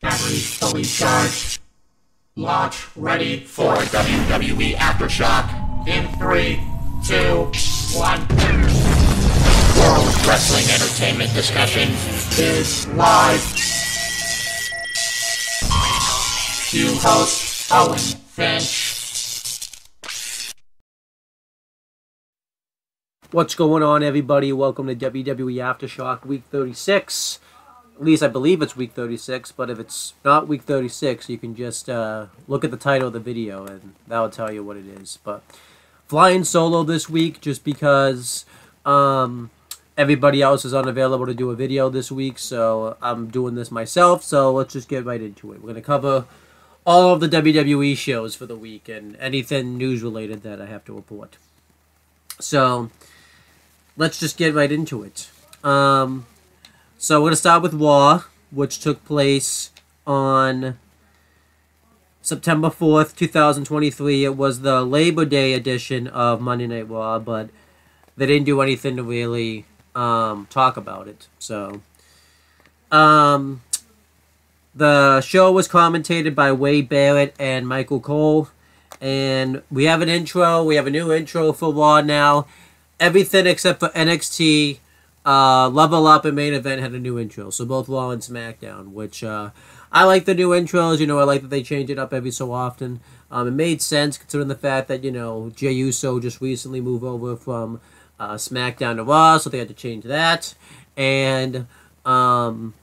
Battery fully charged. Launch ready for WWE Aftershock in three, two, one. World Wrestling Entertainment Discussion is live. Cue host Owen Finch. What's going on, everybody? Welcome to WWE Aftershock Week 36. At least I believe it's Week 36, but if it's not Week 36, you can just uh, look at the title of the video and that'll tell you what it is. But flying solo this week just because um, everybody else is unavailable to do a video this week, so I'm doing this myself. So let's just get right into it. We're going to cover all of the WWE shows for the week and anything news related that I have to report. So let's just get right into it. Um, so we're going to start with Raw, which took place on September 4th, 2023. It was the Labor Day edition of Monday Night Raw, but they didn't do anything to really um, talk about it. So, um, the show was commentated by Wade Barrett and Michael Cole. And we have an intro. We have a new intro for Raw now. Everything except for NXT, uh, Level Up and Main Event had a new intro. So both Raw and SmackDown, which uh, I like the new intros. You know, I like that they change it up every so often. Um, it made sense considering the fact that, you know, Jey Uso just recently moved over from uh, SmackDown to Raw, so they had to change that. And um,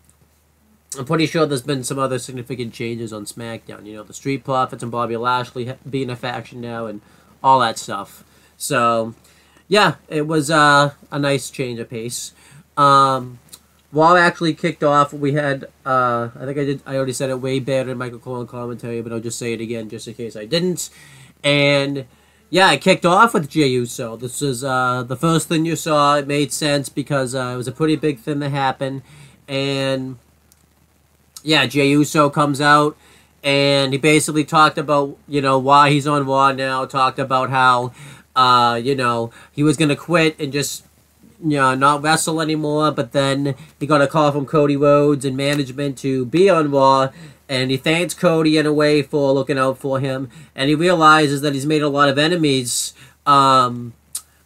I'm pretty sure there's been some other significant changes on SmackDown. You know, the Street Profits and Bobby Lashley being a faction now and all that stuff. So, yeah, it was uh, a nice change of pace. Um, actually kicked off. We had, uh, I think I did, I already said it Wade Barrett than Michael Cole commentary, but I'll just say it again just in case I didn't. And yeah, it kicked off with Jey Uso. This is uh, the first thing you saw. It made sense because uh, it was a pretty big thing that happened. And yeah, Jey Uso comes out and he basically talked about, you know, why he's on Raw now, talked about how, uh, you know, he was going to quit and just, you know, not wrestle anymore, but then he got a call from Cody Rhodes and management to be on Raw, and he thanks Cody in a way for looking out for him, and he realizes that he's made a lot of enemies, um,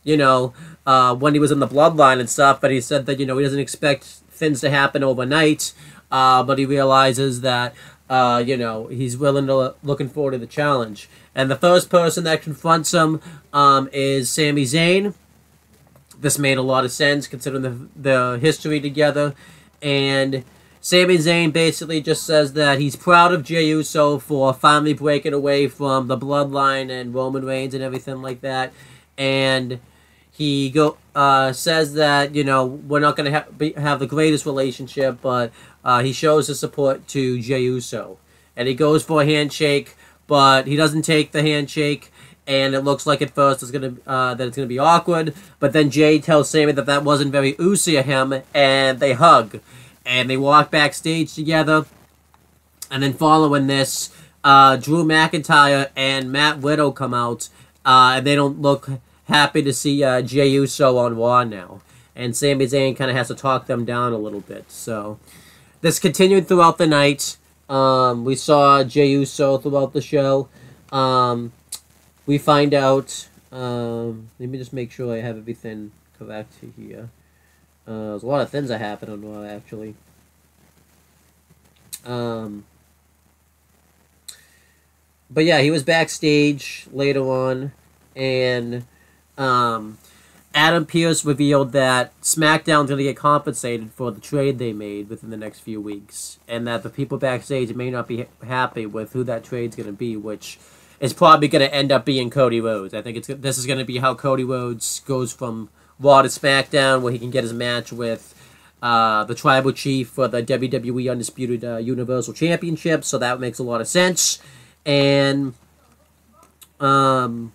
you know, uh, when he was in the bloodline and stuff, but he said that, you know, he doesn't expect things to happen overnight, uh, but he realizes that uh, you know he's willing to looking forward to the challenge. And the first person that confronts him um, is Sami Zayn. This made a lot of sense considering the the history together, and Sami Zayn basically just says that he's proud of Jey Uso for finally breaking away from the bloodline and Roman Reigns and everything like that, and he go uh, says that you know we're not going to ha- have the greatest relationship, but uh, he shows his support to Jey Uso, and he goes for a handshake, but he doesn't take the handshake, and it looks like at first it's gonna uh, that it's gonna be awkward, but then Jey tells Sami that that wasn't very Uso of him, and they hug, and they walk backstage together, and then following this, uh, Drew McIntyre and Matt Riddle come out, uh, and they don't look happy to see uh, Jey Uso on Raw now. And Sami Zayn kind of has to talk them down a little bit. So this continued throughout the night. Um, we saw Jey Uso throughout the show. Um, we find out. Um, let me just make sure I have everything correct here. Uh, there's a lot of things that happened on Raw actually. Um, but yeah, he was backstage later on, and um, Adam Pearce revealed that SmackDown's going to get compensated for the trade they made within the next few weeks, and that the people backstage may not be happy with who that trade's going to be, which is probably going to end up being Cody Rhodes. I think it's this is going to be how Cody Rhodes goes from Raw to SmackDown, where he can get his match with uh, the Tribal Chief for the WWE Undisputed uh, Universal Championship. So that makes a lot of sense, and um,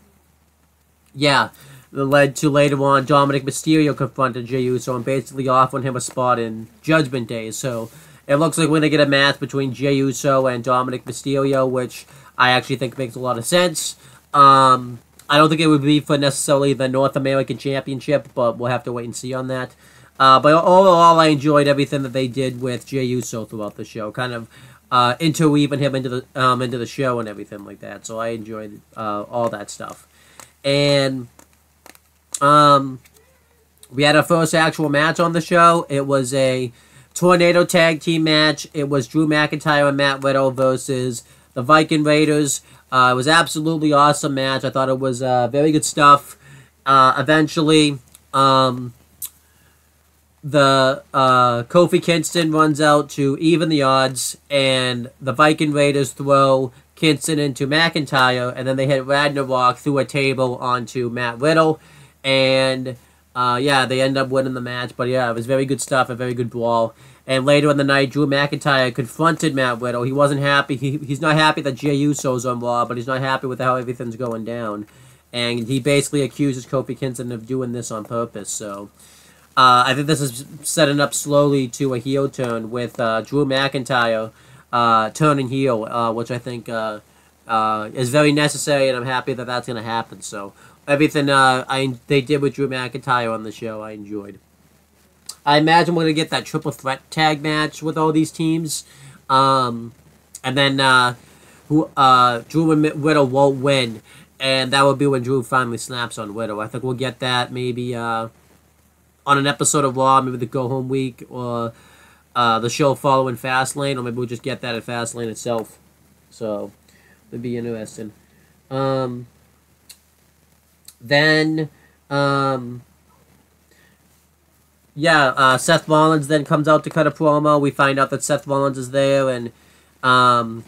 yeah that led to later on Dominic Mysterio confronted Jey Uso and basically offering him a spot in Judgment Day. So it looks like we're going to get a match between Jey Uso and Dominic Mysterio, which I actually think makes a lot of sense. Um, I don't think it would be for necessarily the North American Championship, but we'll have to wait and see on that. Uh, but overall, I enjoyed everything that they did with Jey Uso throughout the show, kind of uh, interweaving him into the um, into the show and everything like that. So I enjoyed uh, all that stuff. And um, we had our first actual match on the show. It was a tornado tag team match. It was Drew McIntyre and Matt Riddle versus the Viking Raiders. Uh, it was absolutely awesome match. I thought it was uh, very good stuff. Uh, eventually, um, the uh, Kofi Kingston runs out to even the odds, and the Viking Raiders throw Kingston into McIntyre, and then they hit Ragnarok through a table onto Matt Riddle, and uh, yeah, they end up winning the match. But yeah, it was very good stuff, a very good brawl. And later in the night, Drew McIntyre confronted Matt Riddle. He wasn't happy. He, he's not happy that Jey Uso's on Raw, but he's not happy with how everything's going down. And he basically accuses Kofi Kingston of doing this on purpose. So uh, I think this is setting up slowly to a heel turn with uh, Drew McIntyre uh, turning heel, uh, which I think uh, uh, is very necessary, and I'm happy that that's going to happen. So everything uh, I they did with Drew McIntyre on the show, I enjoyed. I imagine we're to get that triple threat tag match with all these teams, um, and then who uh, Drew and Riddle won't win, and that will be when Drew finally snaps on Riddle. I think we'll get that maybe uh, on an episode of Raw, maybe the Go Home Week, or uh, the show following Fastlane, or maybe we'll just get that at Fastlane itself. So, it'd be interesting. Um, then, um, yeah, uh, Seth Rollins then comes out to cut a promo. We find out that Seth Rollins is there, and um,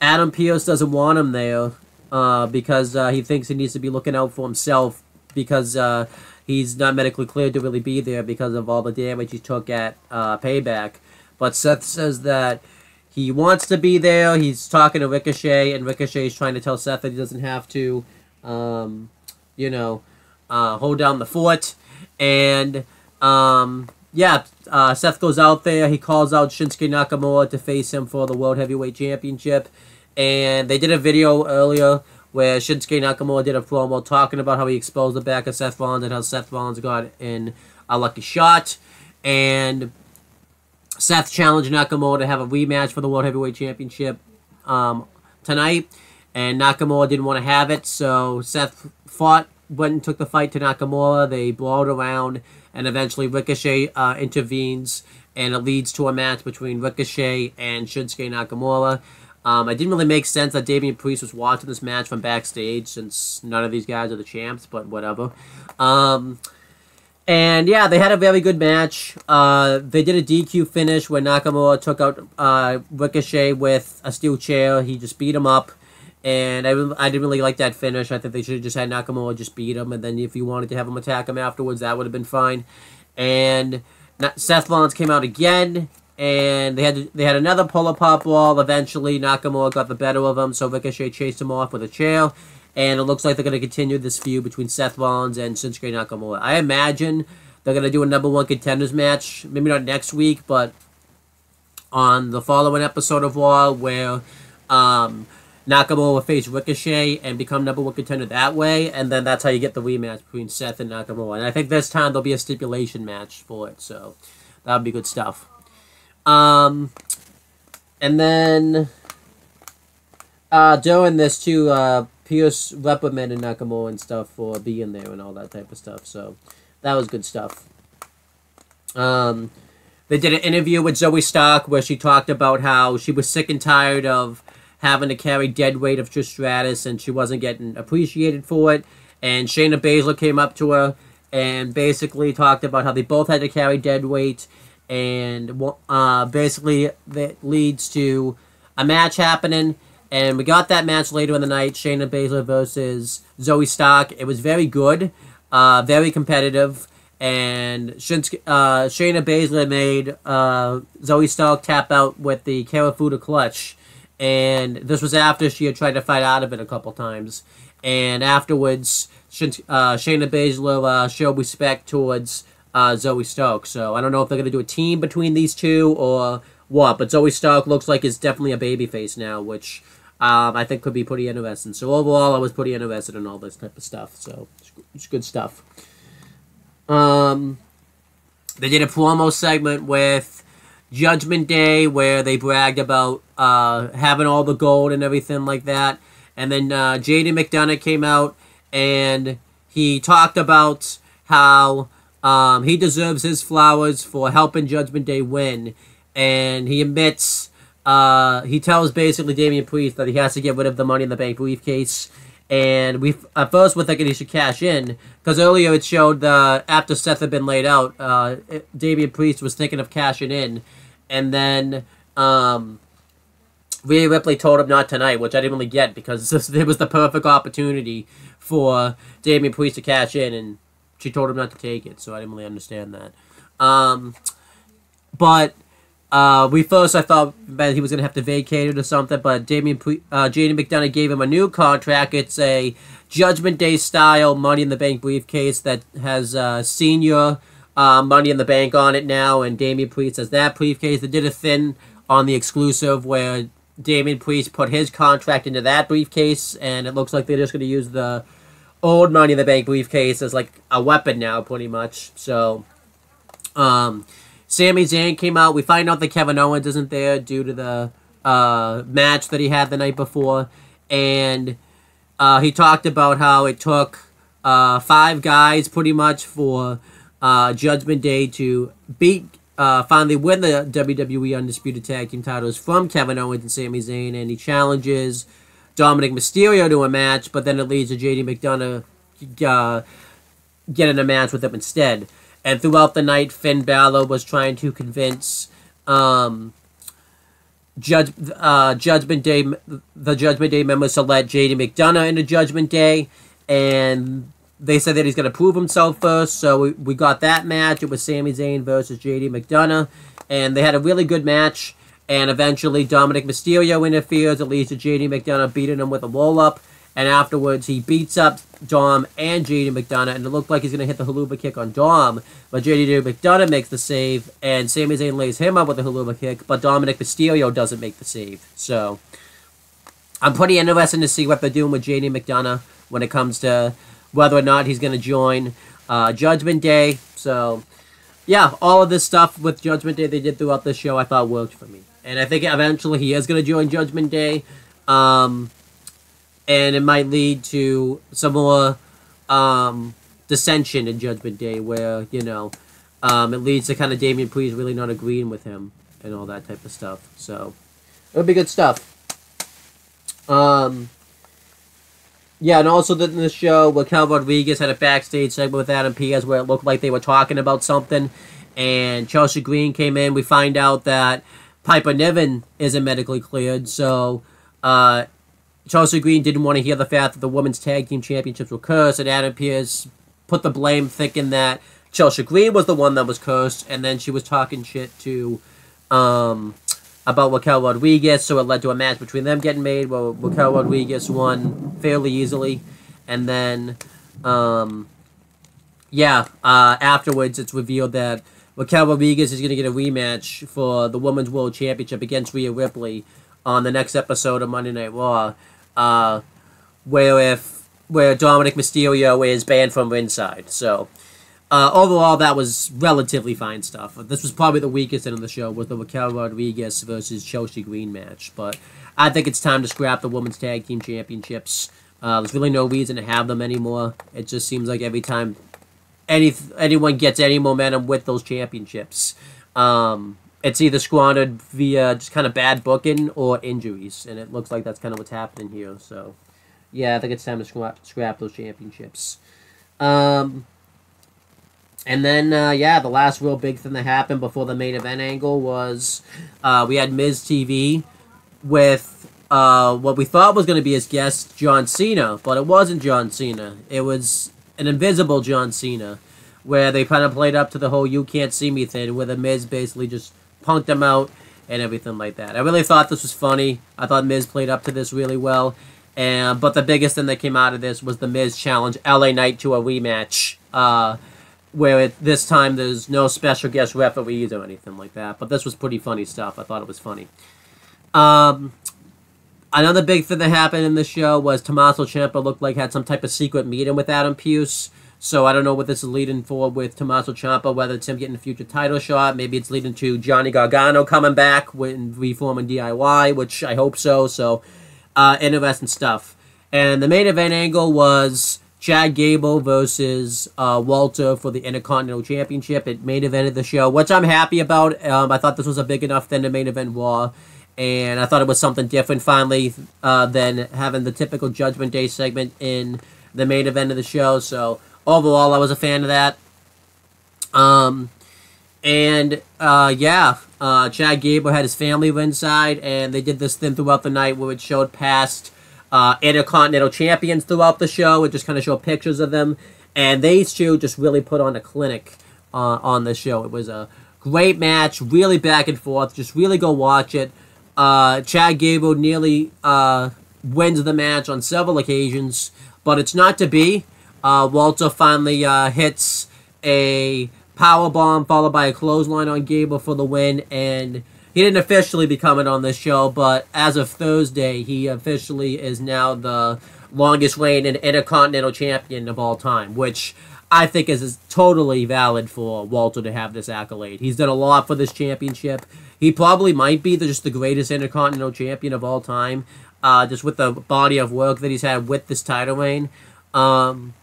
Adam Pearce doesn't want him there uh, because uh, he thinks he needs to be looking out for himself because uh, he's not medically cleared to really be there because of all the damage he took at uh, Payback. But Seth says that he wants to be there. He's talking to Ricochet, and Ricochet is trying to tell Seth that he doesn't have to, um, you know, uh, hold down the fort. And um, yeah, uh, Seth goes out there. He calls out Shinsuke Nakamura to face him for the World Heavyweight Championship. And they did a video earlier where Shinsuke Nakamura did a promo talking about how he exposed the back of Seth Rollins and how Seth Rollins got in a lucky shot. And Seth challenged Nakamura to have a rematch for the World Heavyweight Championship um, tonight. And Nakamura didn't want to have it, so Seth fought, went and took the fight to Nakamura. They blowed around, and eventually Ricochet uh, intervenes, and it leads to a match between Ricochet and Shinsuke Nakamura. Um, it didn't really make sense that Damian Priest was watching this match from backstage since none of these guys are the champs, but whatever. Um, and yeah, they had a very good match. Uh, they did a DQ finish where Nakamura took out uh, Ricochet with a steel chair. He just beat him up. And I, I didn't really like that finish. I think they should have just had Nakamura just beat him. And then if you wanted to have him attack him afterwards, that would have been fine. And Seth Rollins came out again and they had they had another pull-up pop wall. Eventually, Nakamura got the better of him, so Ricochet chased him off with a chair. And it looks like they're going to continue this feud between Seth Rollins and Shinsuke Nakamura. I imagine they're going to do a number one contenders match, maybe not next week, but on the following episode of Raw, where um, Nakamura will face Ricochet and become number one contender that way, and then that's how you get the rematch between Seth and Nakamura. And I think this time there'll be a stipulation match for it, so that would be good stuff. Um, and then uh, during this too, uh, Pearce reprimanded Nakamura and stuff for being there and all that type of stuff. So that was good stuff. Um, they did an interview with Zoey Stark where she talked about how she was sick and tired of having to carry dead weight of Trish Stratus and she wasn't getting appreciated for it. And Shayna Baszler came up to her and basically talked about how they both had to carry dead weight and uh, basically that leads to a match happening. And we got that match later in the night, Shayna Baszler versus Zoey Stark. It was very good, uh, very competitive, and Shinsuke, uh, Shayna Baszler made uh, Zoey Stark tap out with the Kirifuda clutch. And this was after she had tried to fight out of it a couple times. And afterwards, uh, Shayna Baszler uh, showed respect towards uh, Zoey Stark. So I don't know if they're going to do a team between these two or what. But Zoey Stark looks like is definitely a babyface now, which um, I think could be pretty interesting. So overall, I was pretty interested in all this type of stuff. So it's, it's good stuff. Um, they did a promo segment with Judgment Day where they bragged about uh, having all the gold and everything like that. And then uh, JD McDonagh came out and he talked about how um, he deserves his flowers for helping Judgment Day win. And he admits, uh, he tells basically Damian Priest that he has to get rid of the Money in the Bank briefcase. And we at first we're thinking he should cash in because earlier it showed the after Seth had been laid out, uh, Damian Priest was thinking of cashing in, and then um, Rhea Ripley told him not tonight, which I didn't really get because it was the perfect opportunity for Damian Priest to cash in, and she told him not to take it, so I didn't really understand that. Um, but uh, we first I thought that he was gonna have to vacate it or something, but Damian uh, JD McDonagh gave him a new contract. It's a Judgment Day style Money in the Bank briefcase that has uh, Señor uh, Money in the Bank on it now, and Damian Priest has that briefcase. They did a thin on the exclusive where Damian Priest put his contract into that briefcase, and it looks like they're just going to use the old Money in the Bank briefcase as like a weapon now, pretty much. So, um, Sami Zayn came out. We find out that Kevin Owens isn't there due to the uh, match that he had the night before, and uh, he talked about how it took uh, five guys pretty much for uh, Judgment Day to beat uh, finally win the WWE Undisputed Tag Team titles from Kevin Owens and Sami Zayn, and he challenges? Dominic Mysterio to a match, but then it leads to JD McDonagh uh, getting a match with him instead. And throughout the night, Finn Balor was trying to convince um, Judge uh, Judgment Day, the Judgment Day members to let JD McDonagh into Judgment Day, and they said that he's going to prove himself first. So we, we got that match. It was Sami Zayn versus JD McDonagh, and they had a really good match. And eventually, Dominic Mysterio interferes. It leads to JD McDonagh beating him with a roll up. And afterwards, he beats up Dom and JD McDonagh, and it looked like he's going to hit the Helluva kick on Dom. But JD McDonagh makes the save, and Sami Zayn lays him up with a Helluva kick, but Dominic Mysterio doesn't make the save. So, I'm pretty interested to see what they're doing with JD McDonagh when it comes to whether or not he's going to join uh, Judgment Day. So, yeah, all of this stuff with Judgment Day they did throughout the show I thought worked for me. And I think eventually he is going to join Judgment Day. Um, and it might lead to some more um, dissension in Judgment Day where, you know, um, it leads to kind of Damian Priest really not agreeing with him and all that type of stuff. So, it'll be good stuff. Um, yeah, and also in the show, Raquel Rodriguez had a backstage segment with Adam Pearce where it looked like they were talking about something, and Chelsea Green came in. We find out that Piper Niven isn't medically cleared, so uh, Chelsea Green didn't want to hear the fact that the women's tag team championships were cursed, and Adam Pearce put the blame, thinking that Chelsea Green was the one that was cursed, and then she was talking shit to um, about Raquel Rodriguez, so it led to a match between them getting made where Raquel Rodriguez won fairly easily. And then, um, yeah, uh, afterwards it's revealed that Raquel Rodriguez is going to get a rematch for the Women's World Championship against Rhea Ripley on the next episode of Monday Night Raw, uh, where if where Dominic Mysterio is banned from ringside. So, uh, overall, that was relatively fine stuff. This was probably the weakest end of the show with the Raquel Rodriguez versus Chelsea Green match. But I think it's time to scrap the Women's Tag Team Championships. Uh, there's really no reason to have them anymore. It just seems like every time any anyone gets any momentum with those championships, um, it's either squandered via just kind of bad booking or injuries, and it looks like that's kind of what's happening here. So, yeah, I think it's time to scrap, scrap those championships. Um, and then, uh, yeah, the last real big thing that happened before the main event angle was uh, we had Miz TV with uh, what we thought was going to be his guest, John Cena, but it wasn't John Cena. It was an invisible John Cena, where they kind of played up to the whole "you can't see me" thing, where the Miz basically just punked him out and everything like that. I really thought this was funny. I thought Miz played up to this really well. And but the biggest thing that came out of this was the Miz challenge LA Knight to a rematch. Uh, where this time there's no special guest referees or anything like that. But this was pretty funny stuff. I thought it was funny. Um, another big thing that happened in the show was Tommaso Ciampa looked like had some type of secret meeting with Adam Pearce. So I don't know what this is leading for with Tommaso Ciampa, whether it's him getting a future title shot, maybe it's leading to Johnny Gargano coming back with reforming DIY, which I hope so. So uh, interesting stuff. And the main event angle was Chad Gable versus uh, Walter for the Intercontinental Championship. It main evented the show, which I'm happy about. Um, I thought this was a big enough thing to main event Raw, and I thought it was something different finally uh, than having the typical Judgment Day segment in the main event of the show. So overall, I was a fan of that. Um, and uh, yeah, uh, Chad Gable had his family inside, and they did this thing throughout the night where it showed past uh, Intercontinental champions throughout the show. It just kind of show pictures of them, and these two just really put on a clinic uh, on the show. It was a great match, really back and forth. Just really go watch it. Uh, Chad Gable nearly uh, wins the match on several occasions, but it's not to be. Uh, Walter finally uh, hits a power bomb followed by a clothesline on Gable for the win, and he didn't officially become it on this show, but as of Thursday, he officially is now the longest reigning Intercontinental Champion of all time, which I think is, is totally valid for Walter to have this accolade. He's done a lot for this championship. He probably might be the, just the greatest Intercontinental Champion of all time, uh, just with the body of work that he's had with this title reign. Um,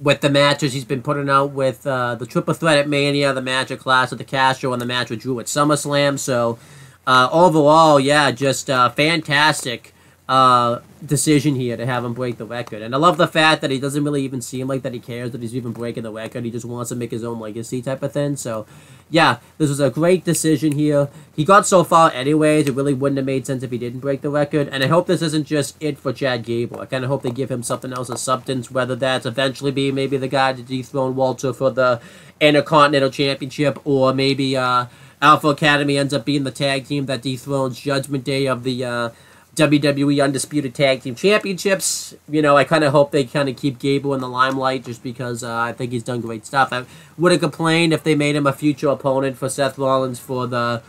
with the matches he's been putting out with uh, the Triple Threat at Mania, the match at Clash of the Castle, and the match with Drew at SummerSlam. So uh, overall, yeah, just uh, fantastic uh, decision here to have him break the record. And I love the fact that he doesn't really even seem like that he cares that he's even breaking the record. He just wants to make his own legacy type of thing. So yeah, this was a great decision here. He got so far anyways. It really wouldn't have made sense if he didn't break the record. And I hope this isn't just it for Chad Gable. I kind of hope they give him something else, a substance, whether that's eventually be maybe the guy to dethrone Walter for the Intercontinental Championship, or maybe uh, Alpha Academy ends up being the tag team that dethrones Judgment Day of the uh, WWE Undisputed Tag Team Championships. You know, I kind of hope they kind of keep Gable in the limelight just because uh, I think he's done great stuff. I wouldn't complain if they made him a future opponent for Seth Rollins for the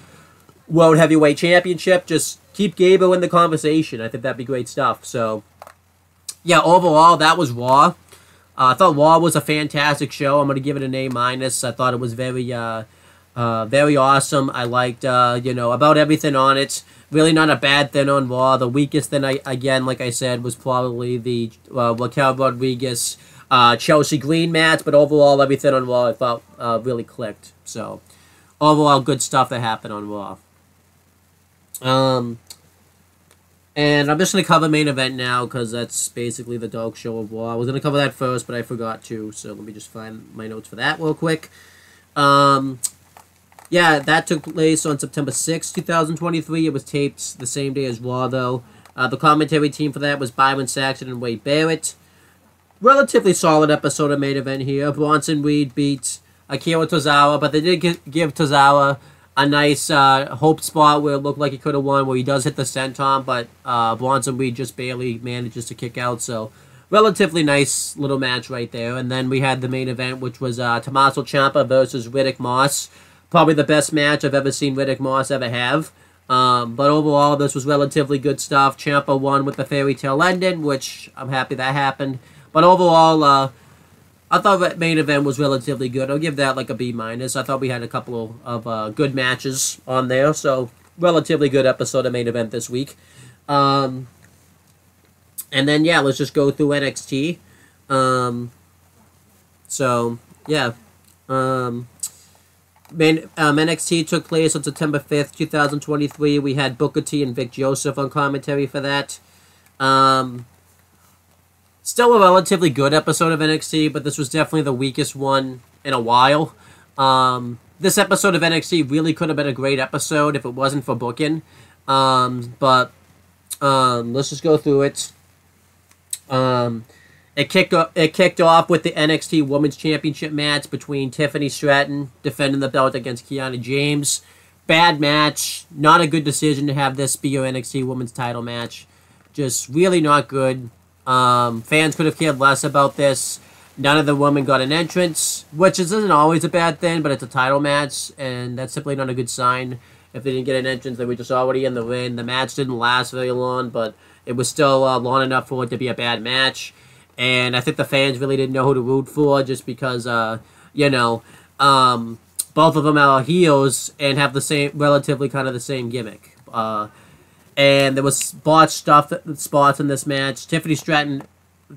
World Heavyweight Championship. Just keep Gable in the conversation. I think that'd be great stuff. So, yeah, overall, that was Raw. Uh, I thought Raw was a fantastic show. I'm going to give it an A minus. I thought it was very, uh, uh, very awesome. I liked, uh, you know, about everything on it really not a bad thing on Raw. The weakest thing, I again, like I said, was probably the uh, Raquel Rodriguez uh, Chelsea Green match. But overall, everything on Raw I thought uh, really clicked. So overall, good stuff that happened on Raw. Um, and I'm just gonna cover main event now because that's basically the dog show of Raw. I was gonna cover that first, but I forgot to. So let me just find my notes for that real quick. Um, yeah, that took place on September 6, 2023. It was taped the same day as Raw, though. Uh, the commentary team for that was Byron Saxton and Wade Barrett. Relatively solid episode of main event here. Bronson Reed beat Akira Tozawa, but they did give Tozawa a nice uh, hope spot where it looked like he could have won, where he does hit the senton, but uh, Bronson Reed just barely manages to kick out. So, relatively nice little match right there. And then we had the main event, which was uh, Tommaso Ciampa versus Riddick Moss probably the best match I've ever seen Riddick Moss ever have. Um, but overall, this was relatively good stuff. Ciampa won with the fairy tale ending, which I'm happy that happened. But overall, uh, I thought that main event was relatively good. I'll give that like a B minus. I thought we had a couple of uh, good matches on there, so relatively good episode of main event this week. Um, and then yeah, let's just go through NXT. Um, so yeah, um, Main, um, NXT took place on September 5th, 2023. We had Booker T and Vic Joseph on commentary for that. Um, still a relatively good episode of NXT, but this was definitely the weakest one in a while. Um, this episode of NXT really could have been a great episode if it wasn't for booking. Um, but um, let's just go through it. Um, it kicked off, it kicked off with the NXT Women's Championship match between Tiffany Stratton defending the belt against Kiana James. Bad match. Not a good decision to have this be your NXT Women's title match. Just really not good. Um, fans could have cared less about this. None of the women got an entrance, which isn't always a bad thing, but it's a title match, and that's simply not a good sign. if they didn't get an entrance, they were just already in the ring. The match didn't last very long, but it was still uh, long enough for it to be a bad match. And I think the fans really didn't know who to root for just because, uh, you know, um, both of them are heels and have the same, relatively kind of the same gimmick. Uh, and there was botched stuff, spots in this match. Tiffany Stratton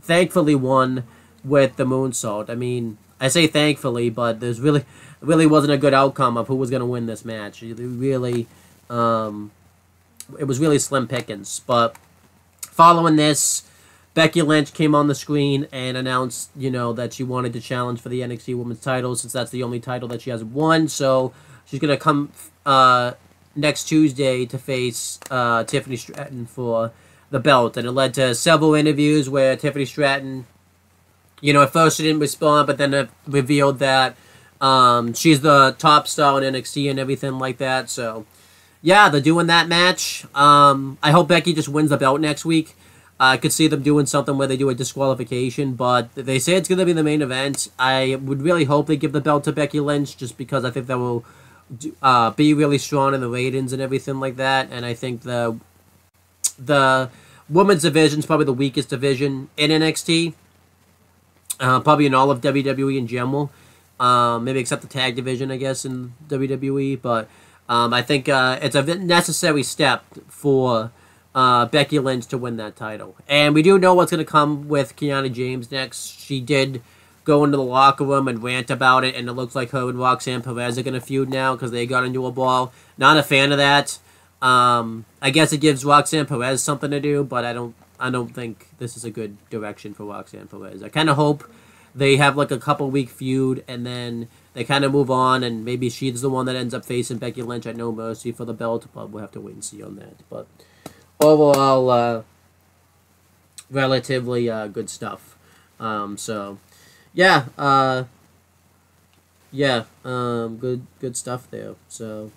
thankfully won with the moonsault. I mean, I say thankfully, but there's really really wasn't a good outcome of who was going to win this match. It really, um, it was really slim pickings. But following this, Becky Lynch came on the screen and announced, you know, that she wanted to challenge for the NXT Women's title since that's the only title that she has won. So she's going to come uh, next Tuesday to face uh, Tiffany Stratton for the belt. And it led to several interviews where Tiffany Stratton, you know, at first she didn't respond, but then it revealed that um, she's the top star in NXT and everything like that. So, yeah, they're doing that match. Um, I hope Becky just wins the belt next week. I could see them doing something where they do a disqualification, but they say it's going to be the main event. I would really hope they give the belt to Becky Lynch just because I think that will uh, be really strong in the ratings and everything like that. And I think the the women's division is probably the weakest division in NXT, uh, probably in all of WWE in general. Um, maybe except the tag division, I guess, in WWE. But um, I think uh, it's a necessary step for uh, Becky Lynch to win that title. And we do know what's going to come with Kiana James next. She did go into the locker room and rant about it, and it looks like her and Roxanne Perez are going to feud now because they got into a ball. Not a fan of that. Um, I guess it gives Roxanne Perez something to do, but I don't. I don't think this is a good direction for Roxanne Perez. I kind of hope they have like a couple week feud and then they kind of move on and maybe she's the one that ends up facing Becky Lynch at No Mercy for the belt, but we'll have to wait and see on that. But overall, uh, relatively uh, good stuff. Um, so yeah, uh, yeah, um, good good stuff there. So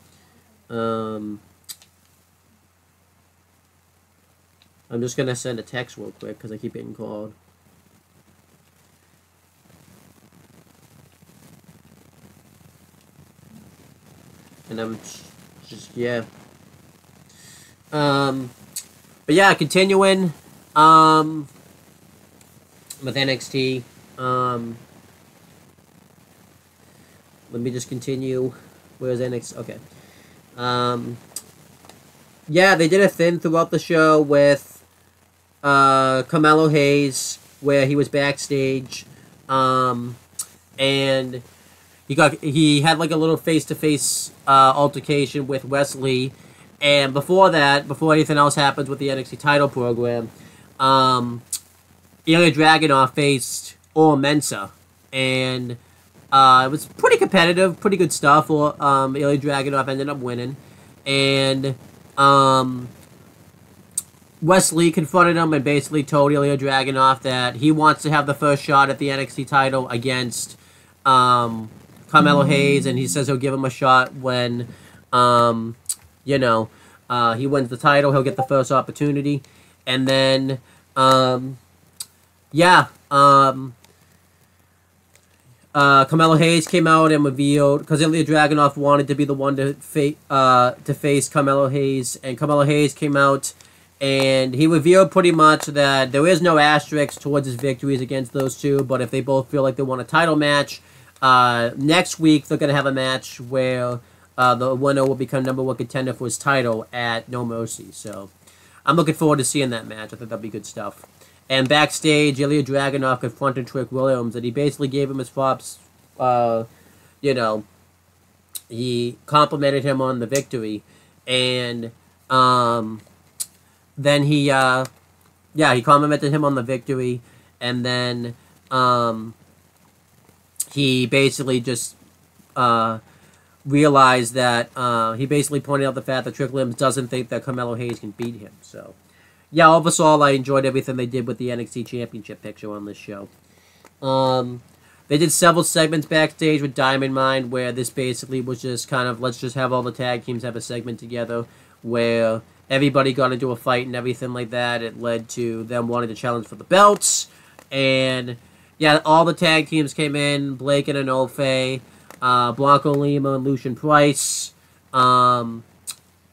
um, I'm just gonna send a text real quick because I keep getting called. and I'm just yeah. Um, but yeah, continuing um with NXT. Um, let me just continue. Where's NXT? Okay. Um, yeah, they did a thing throughout the show with uh, Carmelo Hayes, where he was backstage, um, and he got he had like a little face to face altercation with Wes Lee, and before that, before anything else happens with the NXT title program, um, Ilya Dragunov faced Oro Mensah, and uh, it was pretty competitive, pretty good stuff. Or um, Ilya Dragunov ended up winning, and um, Wes Lee confronted him and basically told Ilya Dragunov that he wants to have the first shot at the NXT title against um, Carmelo Hayes, and he says he'll give him a shot when, um, you know, uh, he wins the title. He'll get the first opportunity, and then, um, yeah, um, uh, Carmelo Hayes came out and revealed because Ilya Dragunov wanted to be the one to fa- uh, to face Carmelo Hayes, and Carmelo Hayes came out and he revealed pretty much that there is no asterisk towards his victories against those two, but if they both feel like they want a title match, uh, next week, they're going to have a match where uh, the winner will become number one contender for his title at No Mercy. So I'm looking forward to seeing that match. I think that'll be good stuff. And backstage, Ilya Dragunov confronted Trick Williams, and he basically gave him his props. Uh, you know, he complimented him on the victory, and um, then he, uh, yeah, he complimented him on the victory, and then um, he basically just uh, realized that uh, he basically pointed out the fact that Trick Williams doesn't think that Carmelo Hayes can beat him. So, yeah, overall, I enjoyed everything they did with the NXT Championship picture on this show. Um, they did several segments backstage with Diamond Mind where this basically was just kind of let's just have all the tag teams have a segment together where everybody got into a fight and everything like that. It led to them wanting to challenge for the belts and yeah, all the tag teams came in. Blade and Enofe, uh, Bronco Nima and Lucien Price. Um,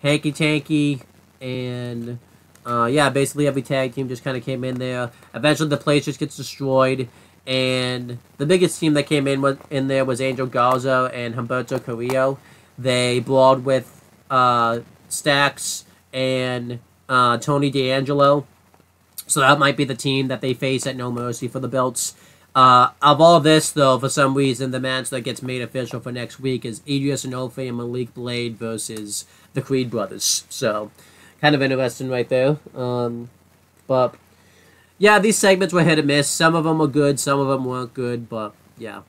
Hanky Tanky, and uh, yeah, basically every tag team just kind of came in there. Eventually, the place just gets destroyed, and the biggest team that came in was in there was Angel Garza and Humberto Carrillo. They brawled with uh, Stacks and uh, Tony D'Angelo. So that might be the team that they face at No Mercy for the belts. Uh, of all this, though, for some reason, the match that gets made official for next week is Edris Enofe and Malik Blade versus the Creed brothers. So, kind of interesting right there. Um, but, yeah, these segments were hit or miss. Some of them were good, some of them weren't good, but, yeah.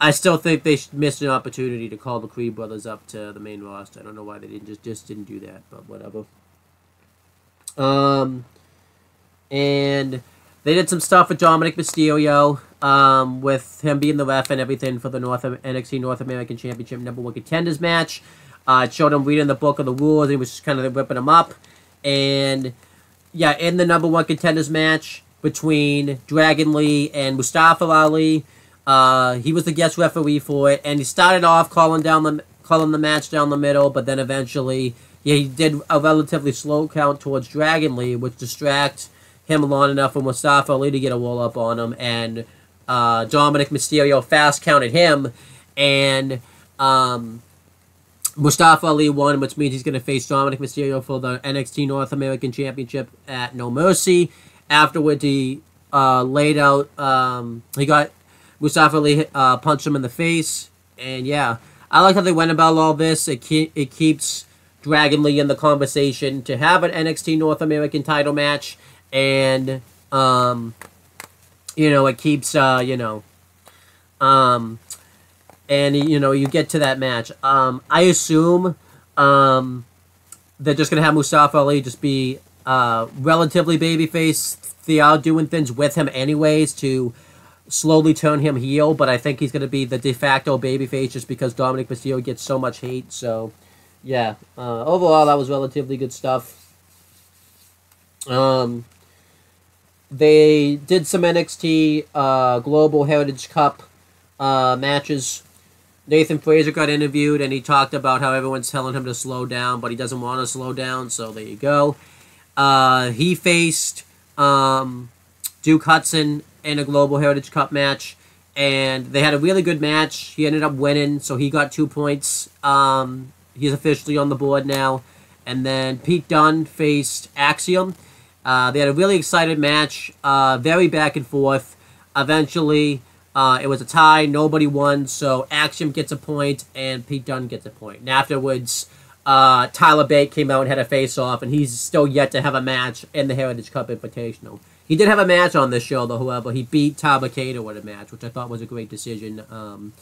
I still think they missed an opportunity to call the Creed brothers up to the main roster. I don't know why they didn't just, just didn't do that, but whatever. Um, and they did some stuff with Dominic Mysterio, um, with him being the ref and everything for the North NXT North American Championship number one contenders match. Uh, it showed him reading the book of the rules. and He was just kind of whipping him up, and yeah, in the number one contenders match between Dragon Lee and Mustafa Ali, uh, he was the guest referee for it, and he started off calling down the calling the match down the middle, but then eventually, yeah, he did a relatively slow count towards Dragon Lee, which distracts him long enough for Mustafa Ali to get a roll up on him, and uh, Dominic Mysterio fast counted him, and um, Mustafa Ali won, which means he's going to face Dominic Mysterio for the NXT North American Championship at No Mercy. Afterwards, he uh, laid out, um, he got Mustafa Ali uh, punched him in the face, and yeah, I like how they went about all this. It, ke- it keeps Dragon Lee in the conversation to have an NXT North American title match and um, you know it keeps uh, you know, um, and you know you get to that match. Um, I assume um, they're just gonna have Mustafa Ali just be uh, relatively babyface. Are doing things with him anyways to slowly turn him heel, but I think he's going to be the de facto babyface just because Dominic Mysterio gets so much hate. So, yeah, uh, overall that was relatively good stuff. Um, they did some NXT uh, Global Heritage Cup uh, matches. Nathan Frazer got interviewed and he talked about how everyone's telling him to slow down, but he doesn't want to slow down. So there you go. Uh, he faced um, Duke Hudson in a Global Heritage Cup match, and they had a really good match. He ended up winning, so he got two points. Um, he's officially on the board now. And then Pete Dunne faced Axiom. Uh, they had a really excited match, uh, very back and forth. Eventually, uh, it was a tie. Nobody won, so Axiom gets a point and Pete Dunne gets a point. And afterwards, uh, Tyler Bate came out and had a face-off, and he's still yet to have a match in the Heritage Cup Invitational. He did have a match on this show, though, however. He beat Dabba-Kato in a match, which I thought was a great decision. Um,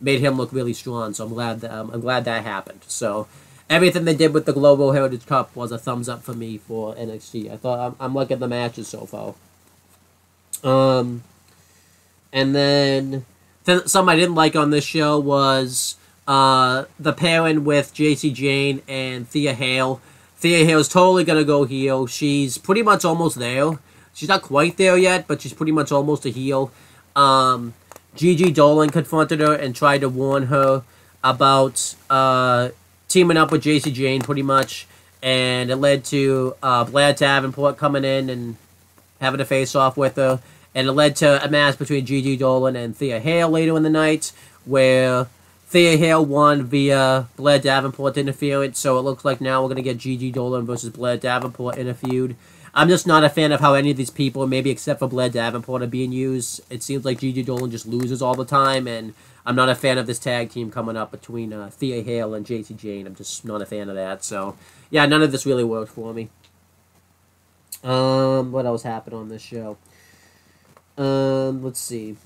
made him look really strong, so I'm glad that, um, I'm glad that happened. So everything they did with the Global Heritage Cup was a thumbs up for me for NXT. I thought I'm, I'm liking the matches so far. Um, and then th- something I didn't like on this show was uh, the pairing with Jacy Jayne and Thea Hale. Thea Hale's totally gonna go heel. She's pretty much almost there. She's not quite there yet, but she's pretty much almost a heel. Um, Gigi Dolan confronted her and tried to warn her about uh, teaming up with Jacy Jayne pretty much, and it led to uh, Blair Davenport coming in and having a face off with her, and it led to a match between Gigi Dolan and Thea Hale later in the night, where Thea Hale won via Blair Davenport interference, so it looks like now we're going to get Gigi Dolan versus Blair Davenport in a feud. I'm just not a fan of how any of these people, maybe except for Blair Davenport, are being used. It seems like Gigi Dolan just loses all the time, and I'm not a fan of this tag team coming up between uh, Thea Hale and Jacy Jayne. I'm just not a fan of that. So, yeah, none of this really worked for me. Um, what else happened on this show? Um, let's see.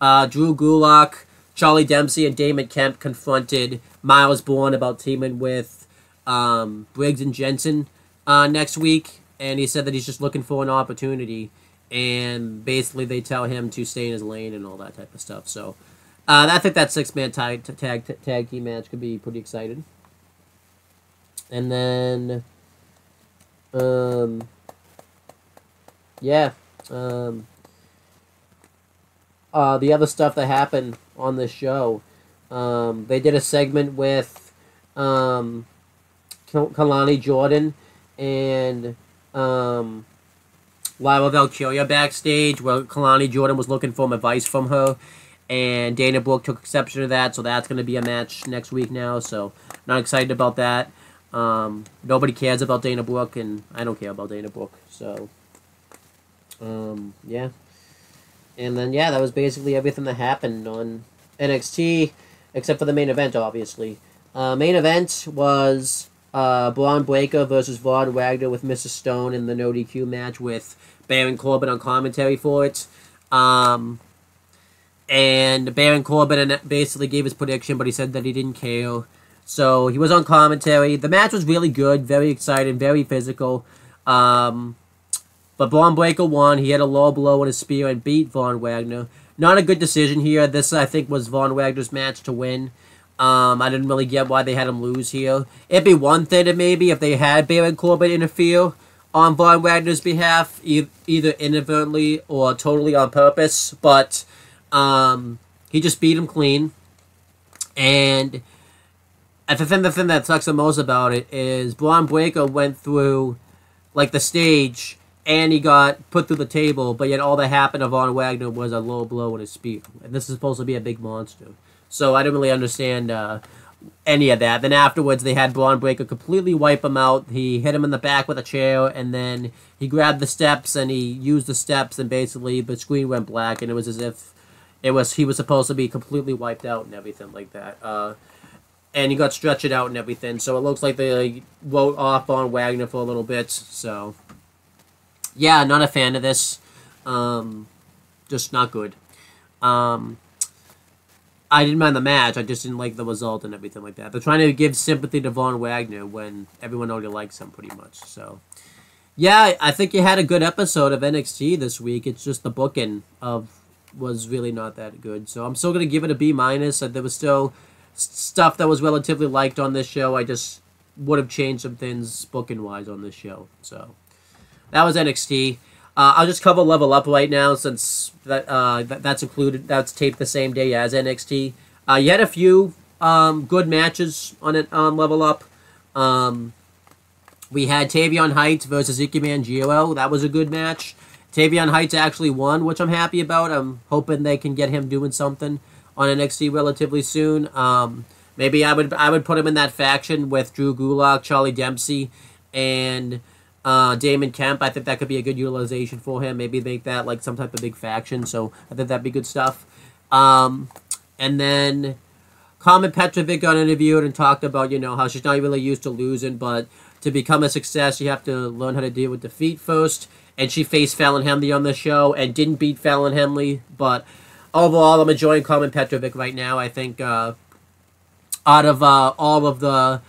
Uh, Drew Gulak, Charlie Dempsey, and Damon Kemp confronted Myles Borne about teaming with um, Briggs and Jensen uh, next week, and he said that he's just looking for an opportunity and basically they tell him to stay in his lane and all that type of stuff. So uh, I think that six man tag tag tag team match could be pretty excited. And then, um, yeah, um, uh, the other stuff that happened on this show, um, they did a segment with um, Kelani Jordan and um, Lyra Valkyria backstage where Kelani Jordan was looking for advice from her. And Dana Brooke took exception to that, so that's going to be a match next week now. So, not excited about that. Um, nobody cares about Dana Brooke, and I don't care about Dana Brooke. So, um, yeah. And then, yeah, that was basically everything that happened on NXT, except for the main event, obviously. Uh, main event was uh, Bron Breakker versus Von Wagner with Mrs. Stone in the no DQ match with Baron Corbin on commentary for it. Um, and Baron Corbin basically gave his prediction, but he said that he didn't care. So he was on commentary. The match was really good, very exciting, very physical. Um, but Bron Breakker won. He had a low blow on his spear and beat Von Wagner. Not a good decision here. This, I think, was Von Wagner's match to win. Um, I didn't really get why they had him lose here. It'd be one thing maybe if they had Baron Corbin interfere on Von Wagner's behalf, e- either inadvertently or totally on purpose. But um, he just beat him clean. And the thing, the thing that sucks the most about it is Bron Breakker went through like the stage and he got put through the table, but yet all that happened to Von Wagner was a low blow with a spear. And this is supposed to be a big monster. So I didn't really understand uh, any of that. Then afterwards, they had Bron Breakker completely wipe him out. He hit him in the back with a chair, and then he grabbed the steps and he used the steps, and basically the screen went black, and it was as if it was he was supposed to be completely wiped out and everything like that. Uh, and he got stretched out and everything. So it looks like they wrote off on Wagner for a little bit. So yeah, not a fan of this. Um, just not good. Um, I didn't mind the match. I just didn't like the result and everything like that. They're trying to give sympathy to Von Wagner when everyone already likes him pretty much. So, yeah, I think you had a good episode of NXT this week. It's just the booking of was really not that good. So I'm still gonna give it a B minus. There was still stuff that was relatively liked on this show. I just would have changed some things booking wise on this show. So that was NXT. Uh, I'll just cover Level Up right now since that, uh, that that's included. That's taped the same day as NXT. Uh, you had a few um, good matches on it on Level Up. Um, we had Tavion Heights versus Ikemen Jiro. That was a good match. Tavion Heights actually won, which I'm happy about. I'm hoping they can get him doing something on NXT relatively soon. Um, maybe I would I would put him in that faction with Drew Gulak, Charlie Dempsey, and uh, Damon Kemp. I think that could be a good utilization for him. Maybe make that like some type of big faction. So I think that'd be good stuff. Um, and then Carmen Petrovic got interviewed and talked about you know how she's not really used to losing, but to become a success, you have to learn how to deal with defeat first. And she faced Fallon Henley on the show and didn't beat Fallon Henley, but overall, I'm enjoying Carmen Petrovic right now. I think uh, out of uh, all of the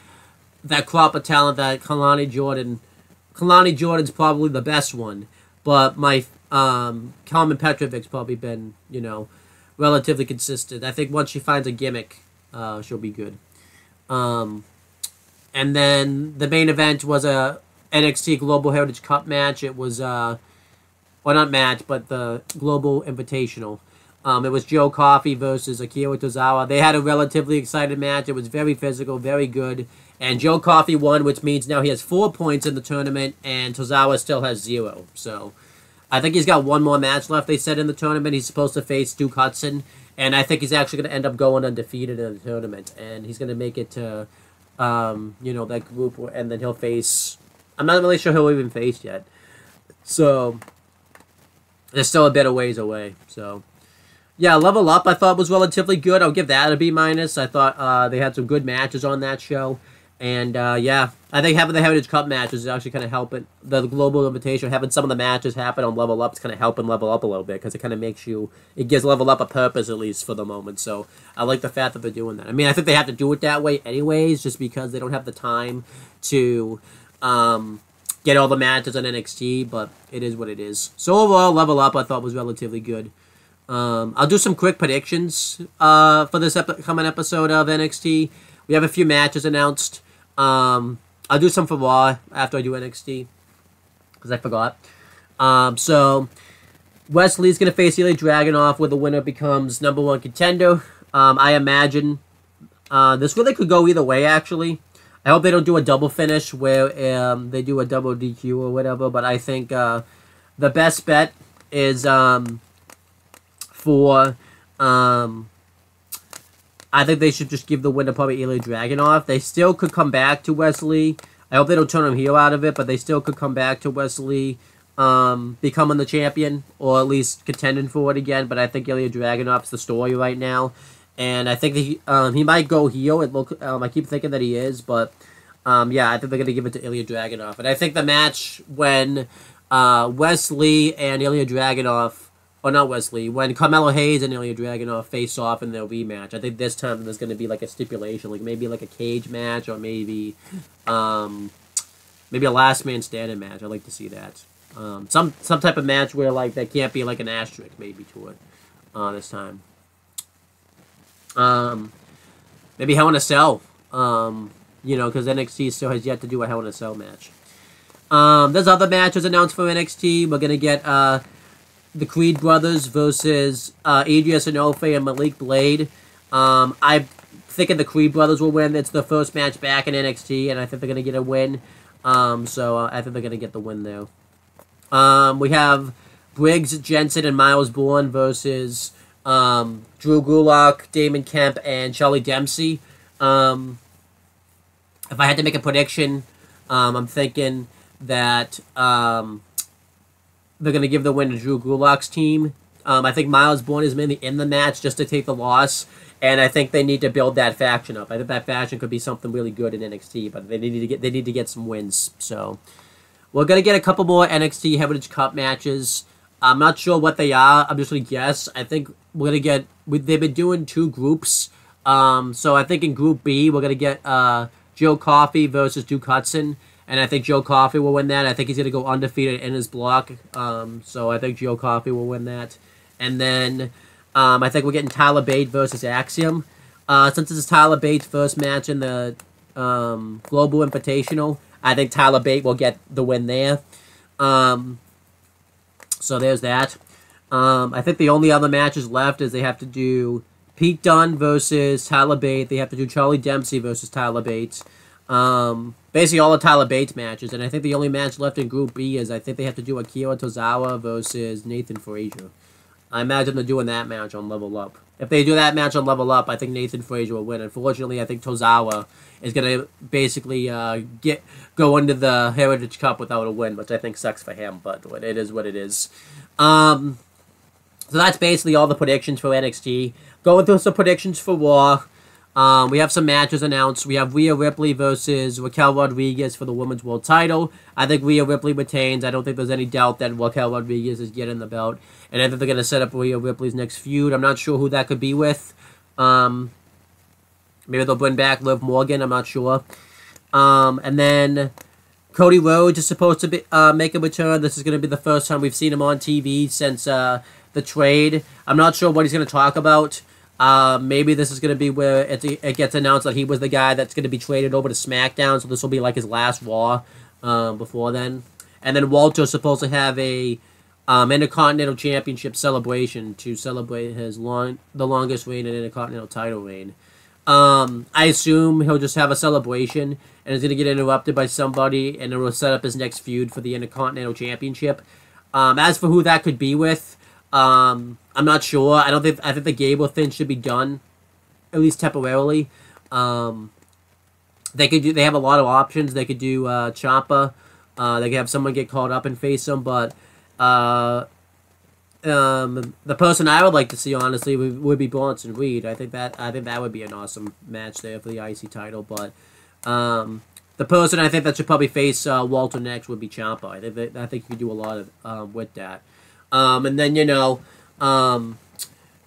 that crop of talent that Kelani Jordan, Kelani Jordan's probably the best one, but my um, Carmen Petrovic's probably been you know relatively consistent. I think once she finds a gimmick, uh, she'll be good. Um, and then the main event was a NXT Global Heritage Cup match. It was uh, well not match, but the Global Invitational. Um, it was Joe Coffey versus Akira Tozawa. They had a relatively excited match. It was very physical, very good. And Joe Coffey won, which means now he has four points in the tournament, and Tozawa still has zero. So I think he's got one more match left, they said in the tournament. He's supposed to face Duke Hudson, and I think he's actually going to end up going undefeated in the tournament. And he's going to make it to, um, you know, that group, and then he'll face. I'm not really sure who he'll even face yet. So there's still a bit of ways away. So yeah, Level Up I thought was relatively good. I'll give that a B minus. I thought uh, they had some good matches on that show. And uh, yeah, I think having the Heritage Cup matches is actually kind of helping the Global Invitation. Having some of the matches happen on Level Up is kind of helping Level Up a little bit because it kind of makes you, it gives Level Up a purpose at least for the moment. So I like the fact that they're doing that. I mean, I think they have to do it that way anyways, just because they don't have the time to um, get all the matches on NXT. But it is what it is. So overall, Level Up I thought was relatively good. Um, I'll do some quick predictions uh, for this coming episode of NXT. We have a few matches announced. Um, I'll do some for Raw after I do NXT because I forgot. Um, so Wes Lee's gonna face Ilya Dragunov, where the winner becomes number one contender. Um, I imagine Uh, this really could go either way, actually. I hope they don't do a double finish where um, they do a double DQ or whatever, but I think uh, the best bet is um, for. Um, I think they should just give the win to probably Ilya Dragunov. They still could come back to Wes Lee. I hope they don't turn him heel out of it, but they still could come back to Wes Lee um, becoming the champion or at least contending for it again. But I think Ilya Dragunov's the story right now, and I think he um, he might go heel. It look um, I keep thinking that he is, but um, yeah, I think they're gonna give it to Ilya Dragunov. And I think the match when uh, Wes Lee and Ilya Dragunov. Or not Wes Lee. When Carmelo Hayes and Ilya Dragunov face off in their rematch, I think this time there's going to be like a stipulation, like maybe like a cage match, or maybe, um, maybe a last man standing match. I'd like to see that. Um, some some type of match where like there can't be like an asterisk maybe to it uh, this time. Um, maybe Hell in a Cell. Um, you know, because NXT still has yet to do a Hell in a Cell match. Um, there's other matches announced for NXT. We're gonna get uh, the Creed brothers versus uh, Edris Enofe and Malik Blade. Um, I'm thinking the Creed brothers will win. It's the first match back in NXT, and I think they're gonna get a win. Um, so uh, I think they're gonna get the win there. Um, we have Briggs, Jensen, and Myles Borne versus um, Drew Gulak, Damon Kemp, and Charlie Dempsey. Um, if I had to make a prediction, um, I'm thinking that um, they're going to give the win to Drew Gulak's team. Um, I think Myles Borne is mainly in the match just to take the loss, and I think they need to build that faction up. I think that faction could be something really good in NXT, but they need to get they need to get some wins. So. We're going to get a couple more NXT Heritage Cup matches. I'm not sure what they are. I'm just to guess. I think we're going to get... We, they've been doing two groups. Um, so I think in Group B, we're going to get uh, Joe Coffey versus Duke Hudson. And I think Joe Coffey will win that. I think he's going to go undefeated in his block. Um, so I think Joe Coffey will win that. And then um, I think we're getting Tyler Bate versus Axiom. Uh, since this is Tyler Bate's first match in the um, Global Invitational, I think Tyler Bate will get the win there. Um, so there's that. Um, I think the only other matches left is they have to do Pete Dunne versus Tyler Bate. They have to do Charlie Dempsey versus Tyler. Um, basically all the Tyler Bates matches. And I think the only match left in Group B is I think they have to do Akira Tozawa versus Nathan Frazer. I imagine they're doing that match on Level Up. If they do that match on Level Up, I think Nathan Frazer will win. Unfortunately, I think Tozawa is going to basically uh, get go into the Heritage Cup without a win, which I think sucks for him, but it is what it is. Um, so that's basically all the predictions for NXT. Going through some predictions for Raw. Um, we have some matches announced. We have Rhea Ripley versus Raquel Rodriguez for the Women's World Title. I think Rhea Ripley retains. I don't think there's any doubt that Raquel Rodriguez is getting the belt. And I think they're going to set up Rhea Ripley's next feud. I'm not sure who that could be with. Um, maybe they'll bring back Liv Morgan. I'm not sure. Um, and then Cody Rhodes is supposed to be, uh, make a return. This is going to be the first time we've seen him on TV since uh, the trade. I'm not sure what he's going to talk about. Uh, maybe this is going to be where it, gets announced that he was the guy that's going to be traded over to SmackDown, so this will be like his last Raw um, before then. And then Walter's supposed to have a um, Intercontinental Championship celebration to celebrate his long, the longest reign in Intercontinental title reign. Um, I assume he'll just have a celebration and is going to get interrupted by somebody, and it will set up his next feud for the Intercontinental Championship. Um, as for who that could be with, um, I'm not sure. I don't think I think the Gable thing should be done, at least temporarily. Um, they could do. They have a lot of options. They could do uh, Ciampa. Uh, they could have someone get called up and face him, but uh, um, the person I would like to see honestly would, would be Bronson Reed. I think that I think that would be an awesome match there for the IC title. But um, the person I think that should probably face uh, Walter next would be Ciampa. I think that, I think you could do a lot of um, with that. Um, and then you know, um,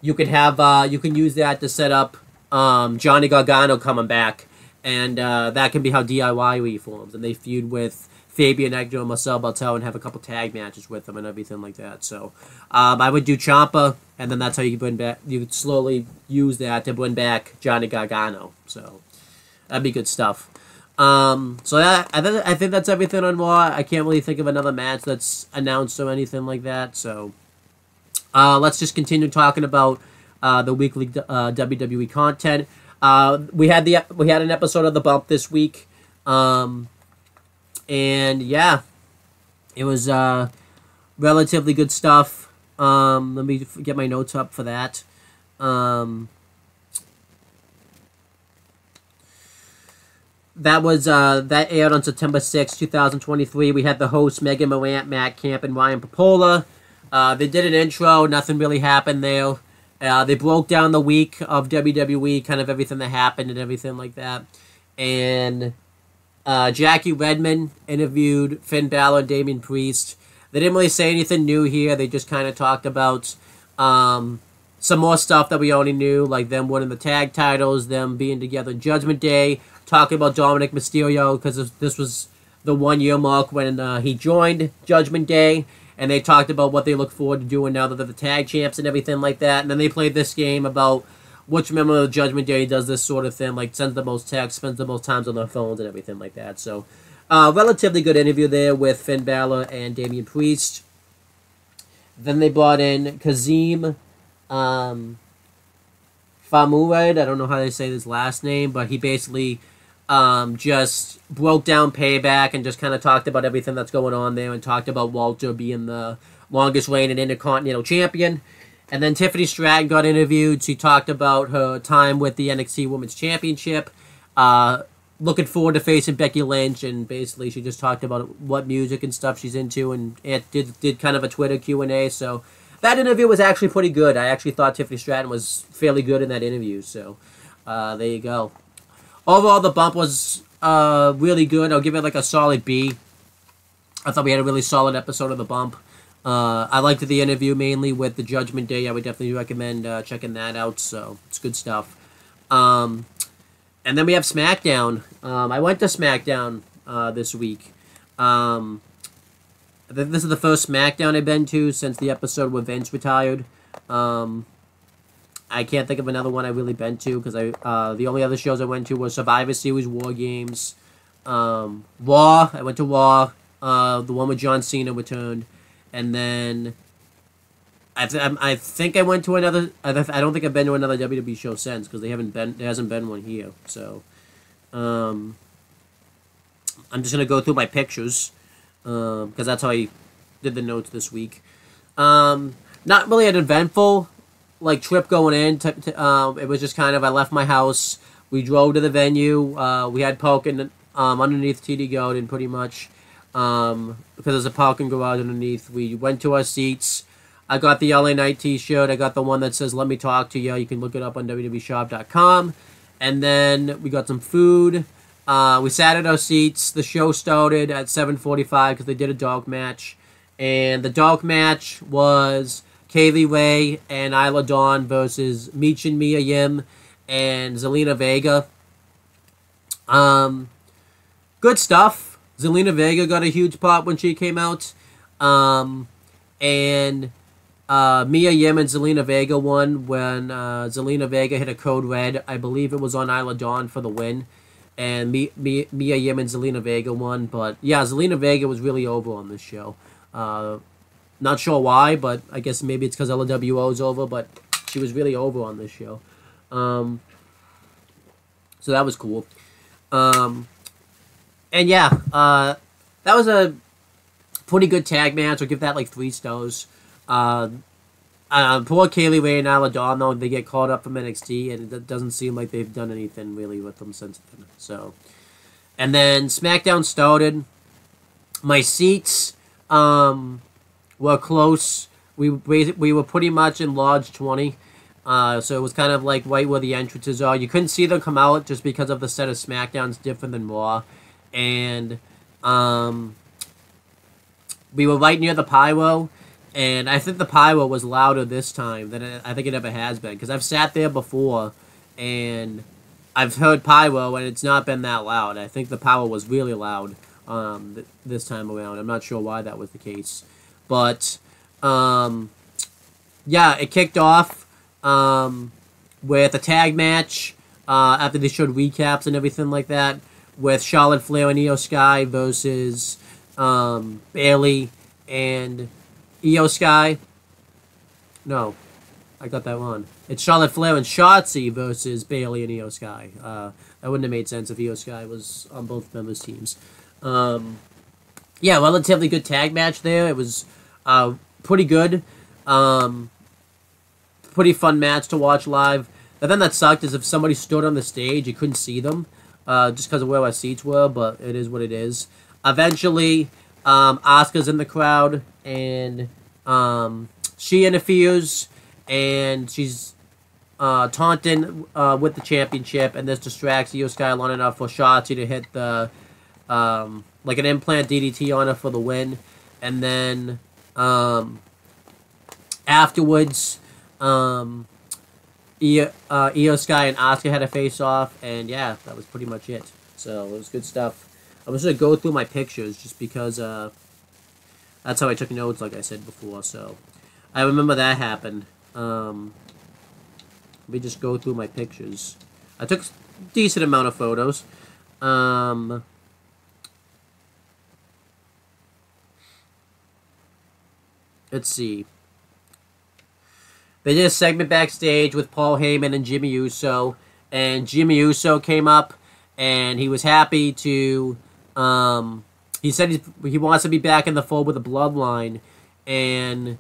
you could have uh, you can use that to set up um, Johnny Gargano coming back, and uh, that can be how DIY reforms, and they feud with Fabian Aichner and Marcel Barthel and have a couple tag matches with them and everything like that. So um, I would do Ciampa, and then that's how you bring back. You slowly use that to bring back Johnny Gargano. So that'd be good stuff. Um, so that, I, th- I think that's everything on Raw. I can't really think of another match that's announced or anything like that. So uh, let's just continue talking about uh, the weekly uh, WWE content. Uh, we had the we had an episode of the bump this week, um, and yeah, it was uh, relatively good stuff. Um, let me get my notes up for that. Um, that was uh, that aired on September 6, 2023. We had the hosts Megan Morant, Matt Camp, and Ryan Pappolla. Uh, they did an intro. Nothing really happened there. Uh, they broke down the week of WWE, kind of everything that happened and everything like that. And uh, Jackie Redmond interviewed Finn Balor and Damian Priest. They didn't really say anything new here. They just kind of talked about um, some more stuff that we already knew, like them winning the tag titles, them being together in Judgment Day, talking about Dominic Mysterio because this was the one year mark when uh, he joined Judgment Day, and they talked about what they look forward to doing now that they're the tag champs and everything like that. And then they played this game about which member of Judgment Day does this sort of thing, like sends the most texts, spends the most times on their phones, and everything like that. So, uh, relatively good interview there with Finn Balor and Damian Priest. Then they brought in Kazeem um. I don't know how they say his last name, but he basically um, just broke down payback and just kind of talked about everything that's going on there and talked about Walter being the longest reigning Intercontinental Champion. And then Tiffany Stratton got interviewed. She talked about her time with the NXT Women's Championship. Uh, looking forward to facing Becky Lynch, and basically she just talked about what music and stuff she's into, and it did did kind of a Twitter Q and A. So that interview was actually pretty good. I actually thought Tiffany Stratton was fairly good in that interview. So uh, there you go. Overall, the bump was uh, really good. I'll give it like a solid B. I thought we had a really solid episode of the bump. Uh, I liked the interview mainly with the Judgment Day. I would definitely recommend uh, checking that out. So it's good stuff. Um, and then we have SmackDown. Um, I went to SmackDown uh, this week. Um, this is the first SmackDown I've been to since the episode where Vince retired. Um, I can't think of another one I've really been to because I uh, the only other shows I went to was Survivor Series, War Games, um. I went to Raw, uh, the one with John Cena returned, and then I, th- I think I went to another. I, I don't think I've been to another WWE show since because they haven't been. There hasn't been one here. So, um, I'm just gonna go through my pictures because um, that's how I did the notes this week. Um, not really an eventful like trip going in. T- t- um, it was just kind of I left my house. We drove to the venue. Uh, we had parking um, underneath TD Garden pretty much um, because there's a parking garage underneath. We went to our seats. I got the LA Knight T-shirt. I got the one that says "Let me talk to you." You can look it up on WWEshop.com. And then we got some food. Uh, we sat at our seats. The show started at 7:45 because they did a dog match, and the dog match was Kay Lee Ray and Isla Dawn versus Michin Mia Yim and Zelina Vega. Um, good stuff. Zelina Vega got a huge pop when she came out. Um, and uh, Mia Yim and Zelina Vega won when uh, Zelina Vega hit a code red. I believe it was on Isla Dawn for the win. And Mi- Mi- Mia Yim and Zelina Vega won. But yeah, Zelina Vega was really over on this show. Uh, not sure why, but I guess maybe it's because LWO is over, but she was really over on this show. Um, so that was cool. Um, and yeah, uh, that was a pretty good tag match. I'll give that like three stars. Uh, uh, poor Kay Lee Ray and though, they get called up from NXT, and it doesn't seem like they've done anything really with them since then. So, and then SmackDown started. My seats, um, were close. We we, we were pretty much in Lodge 20. Uh, so it was kind of like right where the entrances are. You couldn't see them come out just because of the set of SmackDowns different than Raw. And um, we were right near the pyro. And I think the pyro was louder this time than I think it ever has been. Because I've sat there before and I've heard pyro and it's not been that loud. I think the pyro was really loud um, th- this time around. I'm not sure why that was the case. But um, yeah, it kicked off um, with a tag match uh, after they showed recaps and everything like that with Charlotte Flair and Iyo Sky versus um, Bayley and Iyo Sky. No, I got that one. It's Charlotte Flair and Shotzi versus Bayley and Iyo Sky. Uh, that wouldn't have made sense if Iyo Sky was on both members' teams. Um, yeah, relatively good tag match there. It was uh, pretty good. Um, pretty fun match to watch live. The thing that sucked is if somebody stood on the stage, you couldn't see them uh, just because of where our seats were, but it is what it is. Eventually, um, Asuka's in the crowd, and um, she interferes, and she's uh, taunting uh, with the championship, and this distracts Iyo Sky long enough for Shotzi to hit the um, like an implant DDT on her for the win, and then um, afterwards, um, Io, uh, Iyo Sky and Asuka had a face off, and yeah, that was pretty much it. So it was good stuff. I'm just gonna go through my pictures just because uh, that's how I took notes, like I said before. So I remember that happened. Um, let me just go through my pictures. I took decent amount of photos. Um, let's see. They did a segment backstage with Paul Heyman and Jimmy Uso, and Jimmy Uso came up, and he was happy to. Um, he said he wants to be back in the fold with the Bloodline, and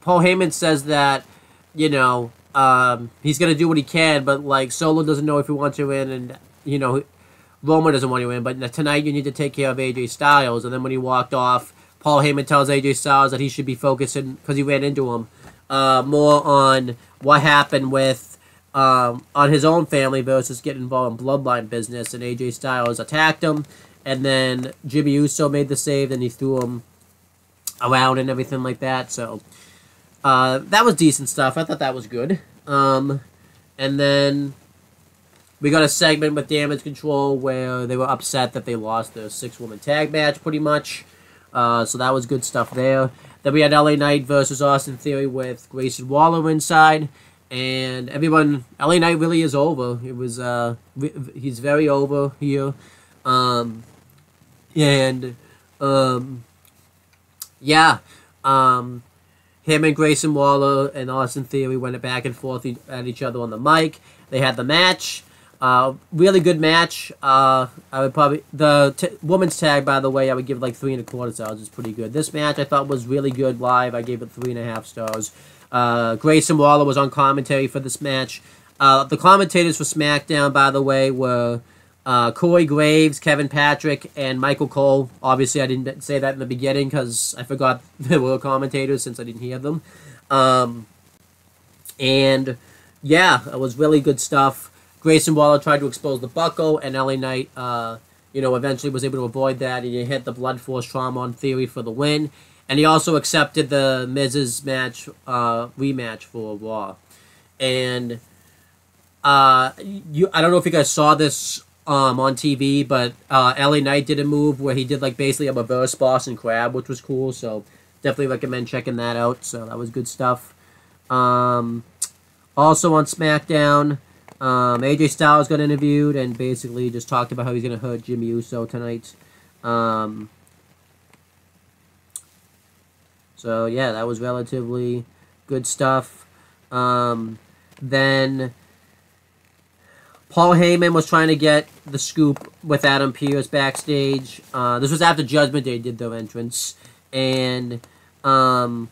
Paul Heyman says that, you know, um, he's gonna do what he can, but like Solo doesn't know if he wants to win, and you know, Roman doesn't want to win. But tonight you need to take care of AJ Styles. And then when he walked off, Paul Heyman tells AJ Styles that he should be focusing because he ran into him uh, more on what happened with um, on his own family versus getting involved in bloodline business. And AJ Styles attacked him, and then Jimmy Uso made the save, and he threw him around and everything like that. So uh, that was decent stuff. I thought that was good. Um, and then we got a segment with Damage Control where they were upset that they lost their six woman tag match, pretty much. Uh, so that was good stuff there. Then we had LA Knight versus Austin Theory with Grayson Waller inside, and everyone. LA Knight really is over. It was uh, he's very over here, um, and um, yeah, um, him and Grayson Waller and Austin Theory went back and forth at each other on the mic. They had the match. Uh, really good match. Uh, I would probably the woman's tag, by the way, I would give like three and a quarter stars. It's pretty good. This match I thought was really good live. I gave it three and a half stars. Uh, Grayson Waller was on commentary for this match. Uh, the commentators for SmackDown, by the way, were uh, Corey Graves, Kevin Patrick, and Michael Cole. Obviously, I didn't say that in the beginning because I forgot there were commentators since I didn't hear them. Um, and yeah, it was really good stuff. Grayson Waller tried to expose the buckle, and LA Knight, uh, you know, eventually was able to avoid that. And he hit the Blunt Force Trauma on Theory for the win, and he also accepted the Miz's match uh, rematch for Raw. And uh, you, I don't know if you guys saw this um, on TV, but uh, LA Knight did a move where he did like basically a reverse Boston Crab, which was cool. So definitely recommend checking that out. So that was good stuff. Um, also on SmackDown. Um, AJ Styles got interviewed and basically just talked about how he's going to hurt Jimmy Uso tonight. Um, so yeah, that was relatively good stuff. Um, then Paul Heyman was trying to get the scoop with Adam Pearce backstage. Uh, this was after Judgment Day did their entrance, and um,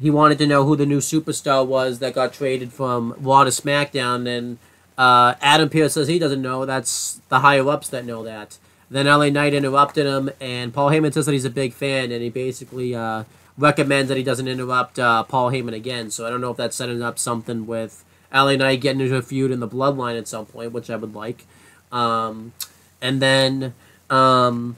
he wanted to know who the new superstar was that got traded from Raw to SmackDown, and uh, Adam Pearce says he doesn't know. That's the higher ups that know that. Then LA Knight interrupted him, and Paul Heyman says that he's a big fan, and he basically uh, recommends that he doesn't interrupt uh, Paul Heyman again. So I don't know if that's setting up something with LA Knight getting into a feud in the Bloodline at some point, which I would like. Um, and then, um,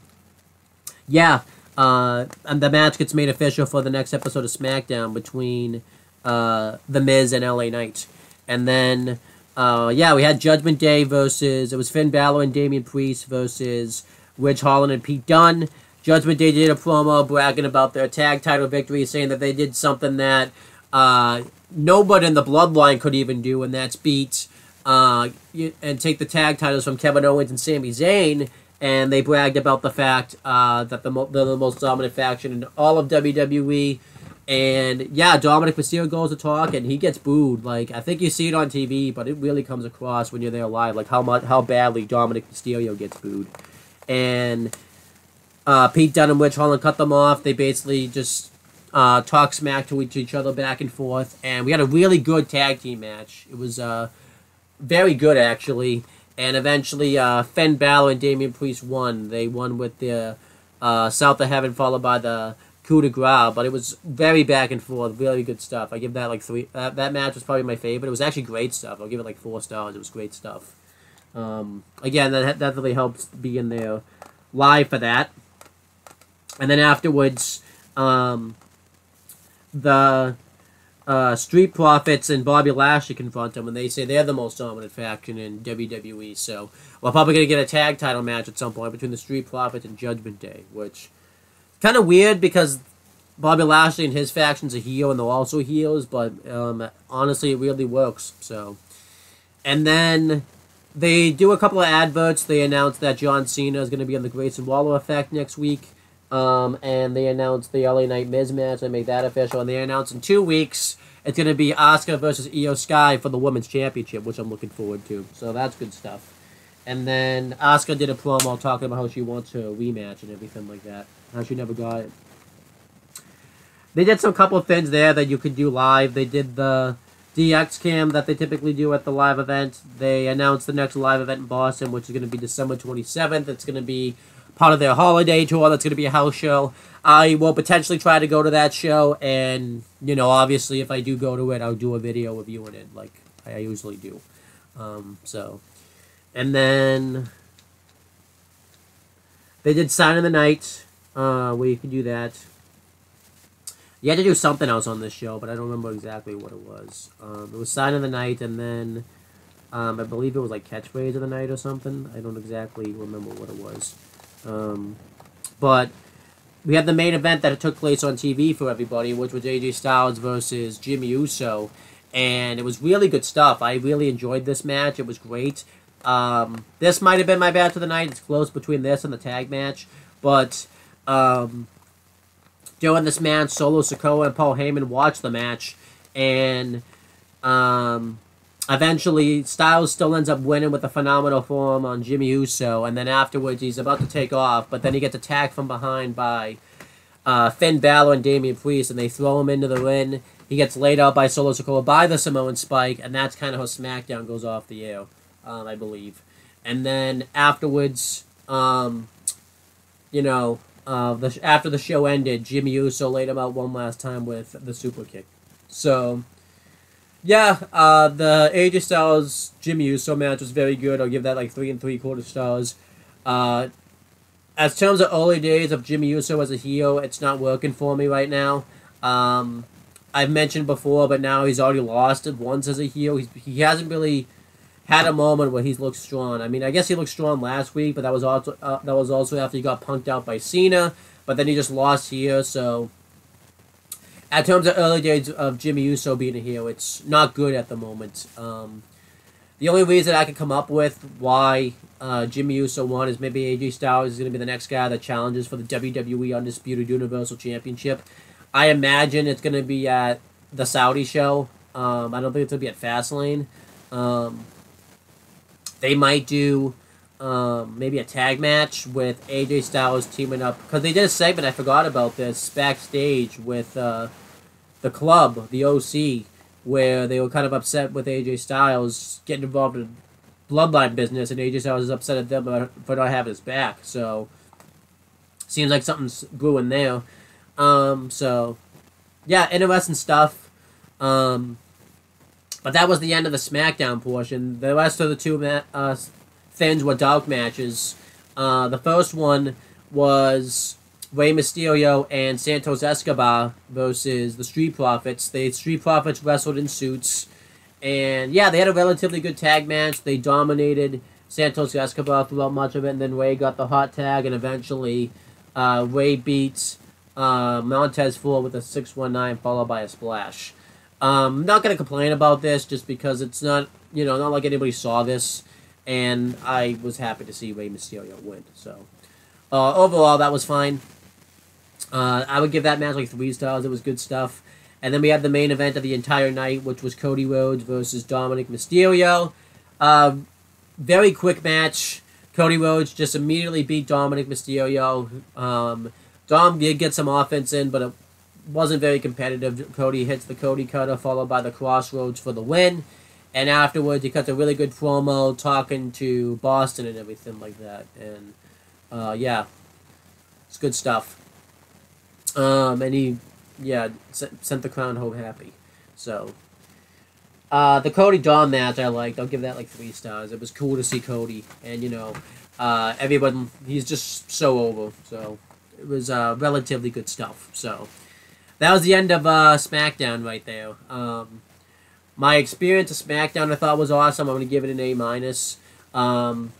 yeah, uh, and the match gets made official for the next episode of SmackDown between uh, The Miz and LA Knight. And then, uh, yeah, we had Judgment Day versus, it was Finn Balor and Damian Priest versus Ridge Holland and Pete Dunne. Judgment Day did a promo bragging about their tag title victory, saying that they did something that uh, nobody in the bloodline could even do, and that's beat uh, and take the tag titles from Kevin Owens and Sami Zayn and they bragged about the fact uh, that the they're the most dominant faction in all of WWE, And yeah, Dominic Mysterio goes to talk, and he gets booed. Like I think you see it on TV, but it really comes across when you're there live, like how much how badly Dominic Mysterio gets booed. And uh, Pete Dunne and Ridge Holland cut them off. They basically just uh, talk smack to each, other back and forth, and we had a really good tag team match. It was uh, very good actually, and eventually uh, Finn Balor and Damian Priest won. They won with the uh, South of Heaven, followed by the coup de grace, but it was very back and forth, really good stuff. I give that like three. That, that match was probably my favorite. It was actually great stuff. I'll give it like four stars. It was great stuff. Um, again, that definitely helps being there live for that. And then afterwards, um, the uh, Street Profits and Bobby Lashley confront them, and they say they're the most dominant faction in WWE. So we're probably going to get a tag title match at some point between the Street Profits and Judgment Day, which kind of weird because Bobby Lashley and his faction's a heel, and they're also heels. But um, honestly, it really works. So, and then they do a couple of adverts. They announce that John Cena is going to be on the Grayson Waller Effect next week. Um, and they announced the LA Knight Miz match. They make that official, and they announced in two weeks it's going to be Asuka versus Iyo Sky for the Women's Championship, which I'm looking forward to. So that's good stuff. And then Asuka did a promo talking about how she wants her rematch and everything like that. How she never got it. They did some couple things there that you could do live. They did the DX cam that they typically do at the live event. They announced the next live event in Boston, which is going to be December 27th. It's going to be part of their holiday tour. That's going to be a house show. I will potentially try to go to that show, and you know, obviously, if I do go to it, I'll do a video of reviewing it, like I usually do. Um, so, and then they did Sign of the Night, uh, where you can do that. You had to do something else on this show, but I don't remember exactly what it was. Um, it was Sign of the Night, and then um, I believe it was like Catchphrase of the Night or something. I don't exactly remember what it was. Um, but we had the main event that took place on TV for everybody, which was AJ Styles versus Jimmy Uso, and it was really good stuff. I really enjoyed this match. It was great. Um, this might have been my match of the night. It's close between this and the tag match, but um, during this match, Solo Sikoa and Paul Heyman watched the match, and um, Eventually, Styles still ends up winning with a Phenomenal Forearm on Jimmy Uso, and then afterwards he's about to take off, but then he gets attacked from behind by uh, Finn Balor and Damian Priest, and they throw him into the ring. He gets laid out by Solo Sikoa by the Samoan Spike, and that's kind of how SmackDown goes off the air, um, I believe. And then afterwards, um, you know, uh, the, after the show ended, Jimmy Uso laid him out one last time with the super kick. So yeah, uh, the AJ Styles Jimmy Uso match was very good. I'll give that like three and three quarter stars. Uh, as terms of early days of Jimmy Uso as a heel, it's not working for me right now. Um, I've mentioned before, but now he's already lost it once as a heel. He's, he hasn't really had a moment where he's looked strong. I mean, I guess he looked strong last week, but that was also uh, that was also after he got punked out by Cena. But then he just lost here, so in terms of early days of Jimmy Uso being a heel, it's not good at the moment. Um, the only reason I can come up with why uh, Jimmy Uso won is maybe AJ Styles is going to be the next guy that challenges for the WWE Undisputed Universal Championship. I imagine it's going to be at the Saudi show. Um, I don't think it's going to be at Fastlane. Um, they might do um, maybe a tag match with AJ Styles teaming up because they did a segment. I forgot about this backstage with uh, the club, the OC, where they were kind of upset with AJ Styles getting involved in bloodline business, and AJ Styles is upset at them for not having his back. So seems like something's brewing there. Um, so yeah, interesting stuff. Um, but that was the end of the SmackDown portion. The rest of the two uh, things were dark matches. Uh, the first one was Rey Mysterio and Santos Escobar versus the Street Profits. The Street Profits wrestled in suits. And yeah, they had a relatively good tag match. They dominated Santos Escobar throughout much of it, and then Rey got the hot tag, and eventually uh, beats uh, Montez Ford with a 619 followed by a splash. Um, I'm not going to complain about this just because it's not, you know, not like anybody saw this, and I was happy to see Rey Mysterio win. So uh, overall, that was fine. Uh, I would give that match like three stars. It was good stuff. And then we had the main event of the entire night, which was Cody Rhodes versus Dominic Mysterio. Uh, very quick match. Cody Rhodes just immediately beat Dominic Mysterio. Um, Dom did get some offense in, but it wasn't very competitive. Cody hits the Cody cutter, followed by the crossroads for the win. And afterwards, he cuts a really good promo talking to Boston and everything like that. And uh, yeah, it's good stuff. Um, and he, yeah, sent the crown home happy. So, uh, the Cody Dom match I liked. I'll give that like three stars. It was cool to see Cody, and you know, uh, everyone he's just so over. So it was uh, relatively good stuff. So that was the end of uh, SmackDown right there. Um, my experience of SmackDown I thought was awesome. I'm gonna give it an A minus. Um,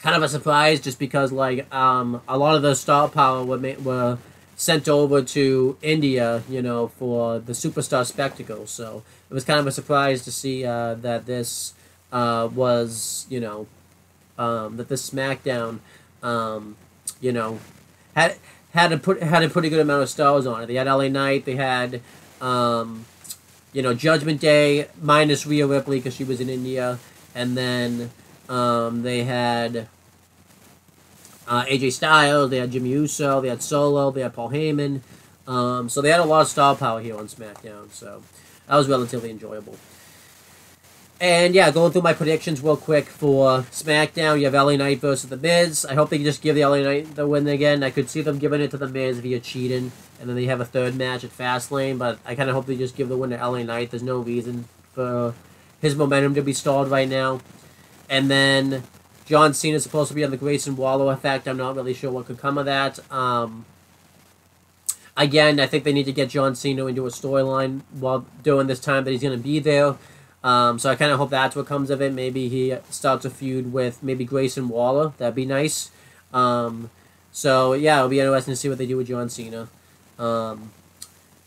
kind of a surprise just because like um, a lot of the star power were were sent over to India, you know, for the superstar spectacle. So it was kind of a surprise to see uh, that this uh, was, you know, um, that this SmackDown, um, you know, had had a put had a pretty good amount of stars on it. They had LA Knight. They had, um, you know, Judgment Day minus Rhea Ripley because she was in India, and then um, they had uh, AJ Styles. They had Jimmy Uso. They had Solo. They had Paul Heyman. Um, so they had a lot of star power here on SmackDown. So that was relatively enjoyable. And yeah, going through my predictions real quick for SmackDown, you have LA Knight versus The Miz. I hope they just give the LA Knight the win again. I could see them giving it to The Miz via cheating, and then they have a third match at Fastlane, but I kind of hope they just give the win to LA Knight. There's no reason for his momentum to be stalled right now. And then John Cena is supposed to be on the Grayson Waller effect. I'm not really sure what could come of that. Um, again, I think they need to get John Cena into a storyline while during this time that he's going to be there. Um, so I kind of hope that's what comes of it. Maybe he starts a feud with maybe Grayson Waller. That'd be nice. Um, so yeah, it'll be interesting to see what they do with John Cena. Um,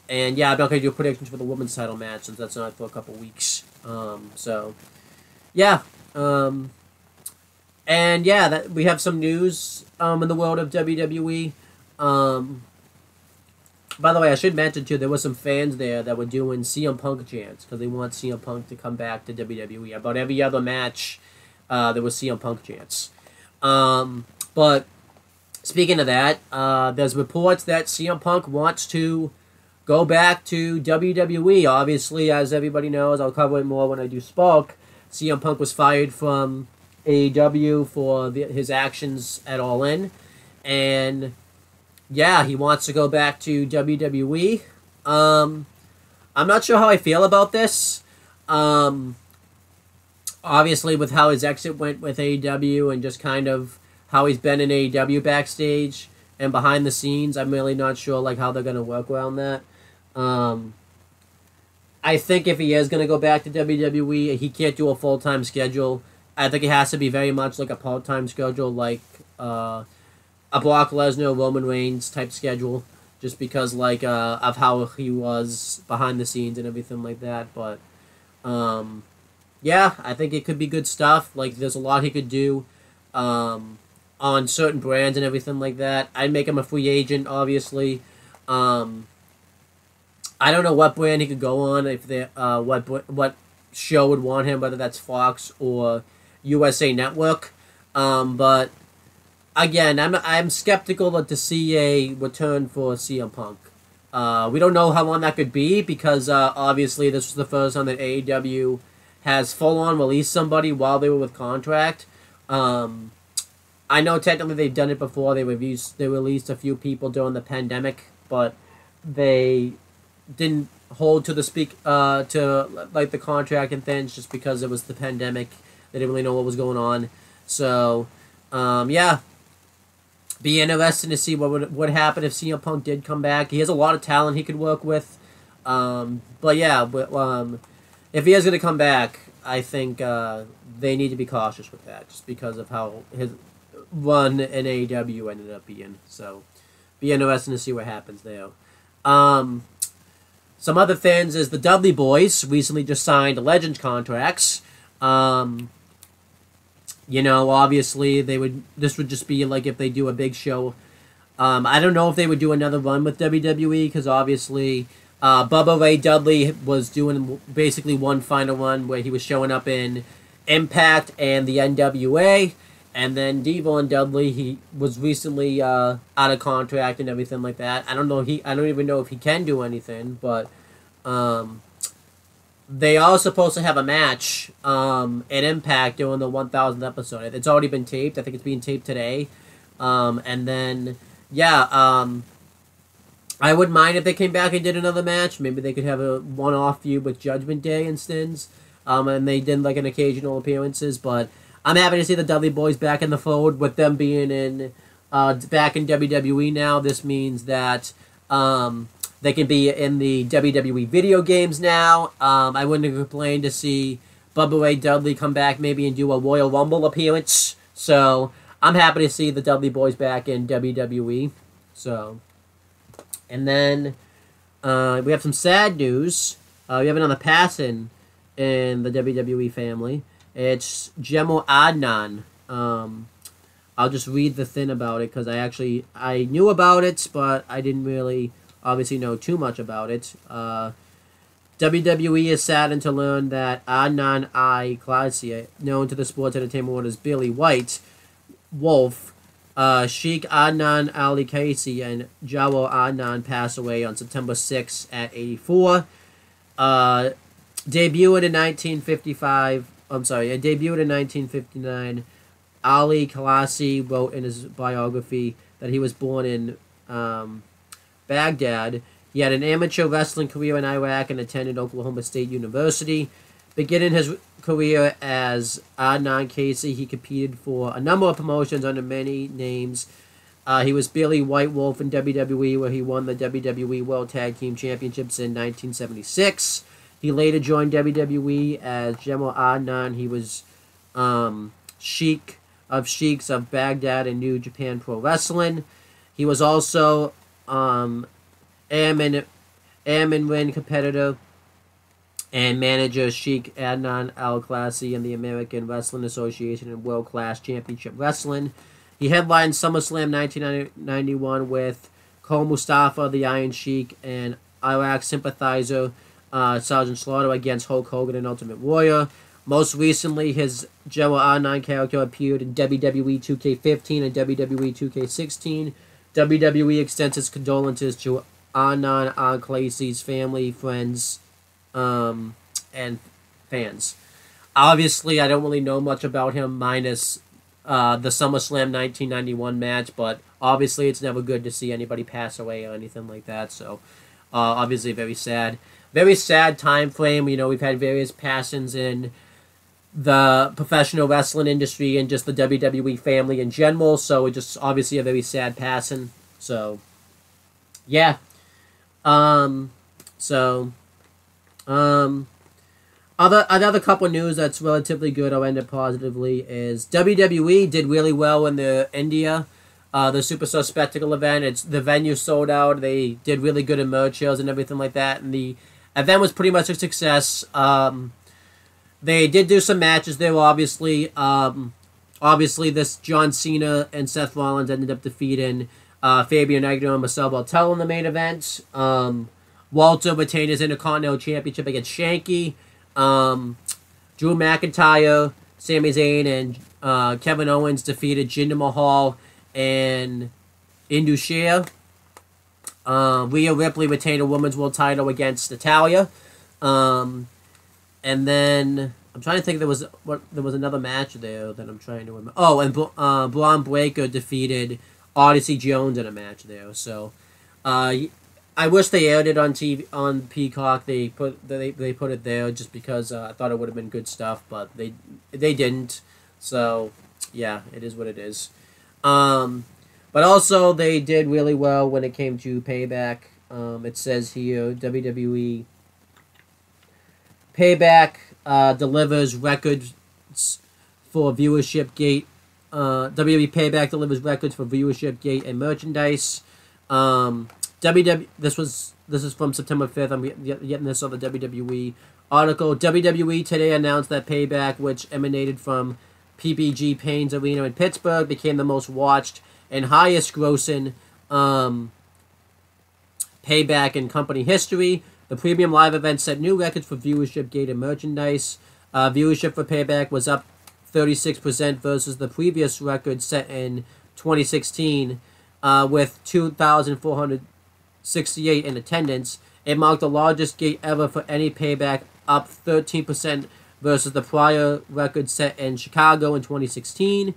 and yeah, I'm not gonna do predictions for the women's title match since that's not for a couple weeks. Um, so yeah, um, and yeah, that we have some news um, in the world of WWE. Um, by the way, I should mention too, there were some fans there that were doing CM Punk chants because they want CM Punk to come back to WWE. About every other match, uh, there was CM Punk chants. Um, but speaking of that, uh, there's reports that CM Punk wants to go back to WWE. Obviously, as everybody knows, I'll cover it more when I do Spoke. CM Punk was fired from AEW for the, his actions at All In, and yeah, he wants to go back to WWE. Um, I'm not sure how I feel about this. Um, obviously, with how his exit went with AEW and just kind of how he's been in AEW backstage and behind the scenes, I'm really not sure like how they're gonna work around that. Um, I think if he is gonna go back to WWE, he can't do a full time schedule. I think it has to be very much like a part time schedule, like. Uh, a Brock Lesnar, Roman Reigns type schedule, just because like uh, of how he was behind the scenes and everything like that. But um, yeah, I think it could be good stuff. Like there's a lot he could do um, on certain brands and everything like that. I'd make him a free agent, obviously. Um, I don't know what brand he could go on if they uh, what what show would want him, whether that's Fox or USA Network. Um, but again, I'm I'm skeptical to see a return for CM Punk. Uh, we don't know how long that could be because uh, obviously this was the first time that AEW has full on released somebody while they were with contract. Um, I know technically they've done it before. They released they released a few people during the pandemic, but they didn't hold to the speak uh, to like the contract and things just because it was the pandemic. They didn't really know what was going on. So um, yeah, be interesting to see what would what happen if CM Punk did come back. He has a lot of talent he could work with. Um, but yeah, but, um, if he is going to come back, I think uh, they need to be cautious with that, just because of how his run in AEW ended up being. So, be interesting to see what happens there. Um, some other things is the Dudley Boys recently just signed Legends contracts. Um, you know, obviously they would. This would just be like if they do a big show Um, I don't know if they would do another one with WWE because obviously uh, Bubba Ray Dudley was doing basically one final one where he was showing up in Impact and the NWA. And then Devon Dudley, he was recently uh, out of contract and everything like that. I don't know. He I don't even know if he can do anything, but um, they are supposed to have a match um, at Impact during the 1000th episode. It's already been taped. I think it's being taped today. Um, and then yeah, um, I wouldn't mind if they came back and did another match. Maybe they could have a one-off feud with Judgment Day instead. Um, and they did like an occasional appearances, but I'm happy to see the Dudley Boyz back in the fold with them being in uh, back in WWE now. This means that um, they can be in the WWE video games now. Um, I wouldn't complain to see Bubba Ray Dudley come back maybe and do a Royal Rumble appearance. So I'm happy to see the Dudley Boyz back in WWE. So, and then uh, we have some sad news. Uh, we have another passing in the WWE family. It's Jemo Adnan. Um, I'll just read the thing about it because I actually I knew about it, but I didn't really obviously know too much about it. Uh, WWE is saddened to learn that Adnan I. Klasi, known to the sports entertainment world as Billy White, Wolf, uh, Sheikh Adnan Ali Kaisi, and Jawo Adnan passed away on September 6 at 84. Uh, debuted in 1955. I'm sorry, it debuted in 1959. Ali Kalasi wrote in his biography that he was born in um, Baghdad. He had an amateur wrestling career in Iraq and attended Oklahoma State University. Beginning his career as Adnan Casey, he competed for a number of promotions under many names. Uh, he was Billy White Wolf in WWE, where he won the WWE World Tag Team Championships in 1976. He later joined WWE as Jemo Adnan. He was um, Sheik of Sheiks of Baghdad and New Japan Pro Wrestling. He was also um, Airman, Airman Ring competitor and manager Sheikh Adnan Al Klasi in the American Wrestling Association and World Class Championship Wrestling. He headlined SummerSlam 1991 with Cole Mustafa, the Iron Sheik, and Iraq sympathizer uh, Sergeant Slaughter against Hulk Hogan and Ultimate Warrior. Most recently, his Joe R9 character appeared in WWE 2K15 and WWE 2K16. WWE extends its condolences to Adnan Al Klasi's family, friends, um, and fans. Obviously, I don't really know much about him minus uh, the SummerSlam 1991 match, but obviously it's never good to see anybody pass away or anything like that. So, uh, obviously, very sad. Very sad time frame. You know, we've had various passings in the professional wrestling industry and just the WWE family in general. So, it just obviously a very sad passing. So, yeah. Um, so um, other another couple news that's relatively good. I'll end it positively. Is WWE did really well in the India, uh, the Superstar Spectacle event. It's the venue sold out. They did really good in merch sales and everything like that. And the event was pretty much a success. Um, they did do some matches there. Obviously, um, obviously this John Cena and Seth Rollins ended up defeating uh, Fabian and Marcel Barthel in the main event. Um, Walter retained his Intercontinental Championship against Shanky. Um, Drew McIntyre, Sami Zayn, and uh, Kevin Owens defeated Jinder Mahal and Indus Sher. Uh, Rhea Ripley retained a women's world title against Natalya. Um, and then I'm trying to think there was what there was another match there that I'm trying to remember. Oh, and uh, Bron Breakker defeated Odyssey Jones in a match there. So, uh, I wish they aired it on TV on Peacock. They put they, they put it there just because uh, I thought it would have been good stuff, but they they didn't. So yeah, it is what it is. Um, but also they did really well when it came to Payback. Um, it says here WWE Payback uh, delivers records for viewership gate. Uh, WWE Payback delivers records for viewership gate and merchandise. Um. This was this is from September fifth. I'm getting this on the WWE article. WWE today announced that Payback, which emanated from PPG Paints Arena in Pittsburgh, became the most watched and highest grossing um, Payback in company history. The premium live event set new records for viewership, gate, and merchandise. Uh, viewership for Payback was up 36% versus the previous record set in 2016 uh, with 2,468 in attendance. It marked the largest gate ever for any Payback, up 13% versus the prior record set in Chicago in 2016.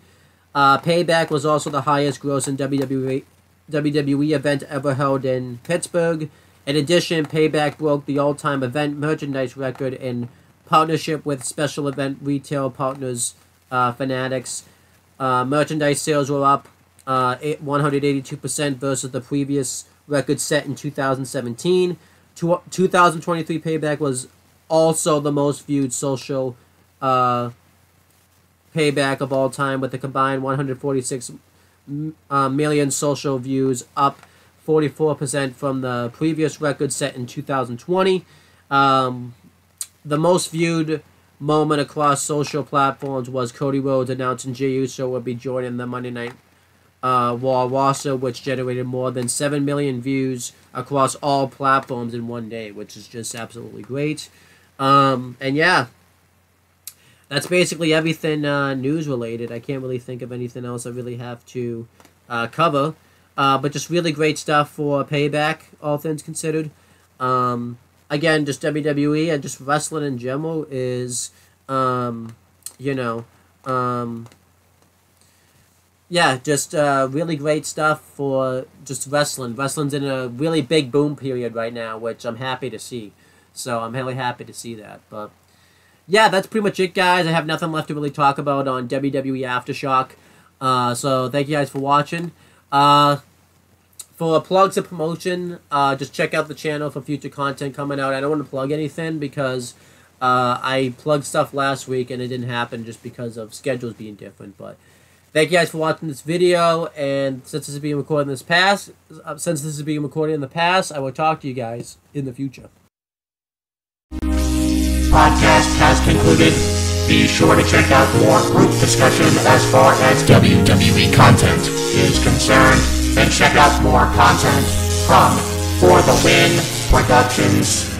Uh, Payback was also the highest grossing WWE, WWE event ever held in Pittsburgh. In addition, Payback broke the all time event merchandise record in partnership with special event retail partners uh, Fanatics. Uh, merchandise sales were up uh, 182% versus the previous record set in 2017. 2023 Payback was also the most viewed social uh, payback of all time with a combined 146 uh, million social views, up 44% from the previous record set in 2020. Um, the most viewed moment across social platforms was Cody Rhodes announcing Jey Uso would be joining the Monday Night uh, Raw roster, which generated more than 7 million views across all platforms in one day, which is just absolutely great. Um, and yeah, that's basically everything uh, news related. I can't really think of anything else I really have to uh, cover. Uh, but just really great stuff for Payback, all things considered. Um, again, just WWE and just wrestling in general is, um, you know, um, yeah, just uh, really great stuff for just wrestling. Wrestling's in a really big boom period right now, which I'm happy to see. So I'm really happy to see that. But yeah, that's pretty much it, guys. I have nothing left to really talk about on WWE Aftershock. Uh, so thank you guys for watching. Uh, for plugs and promotion, uh, just check out the channel for future content coming out. I don't want to plug anything because uh, I plugged stuff last week and it didn't happen just because of schedules being different. But thank you guys for watching this video. And since this is being recorded in this past, uh, since this is being recorded in the past, I will talk to you guys in the future. Podcast has concluded. Be sure to check out more group discussion as far as WWE content is concerned and check out more content from For the Win Productions.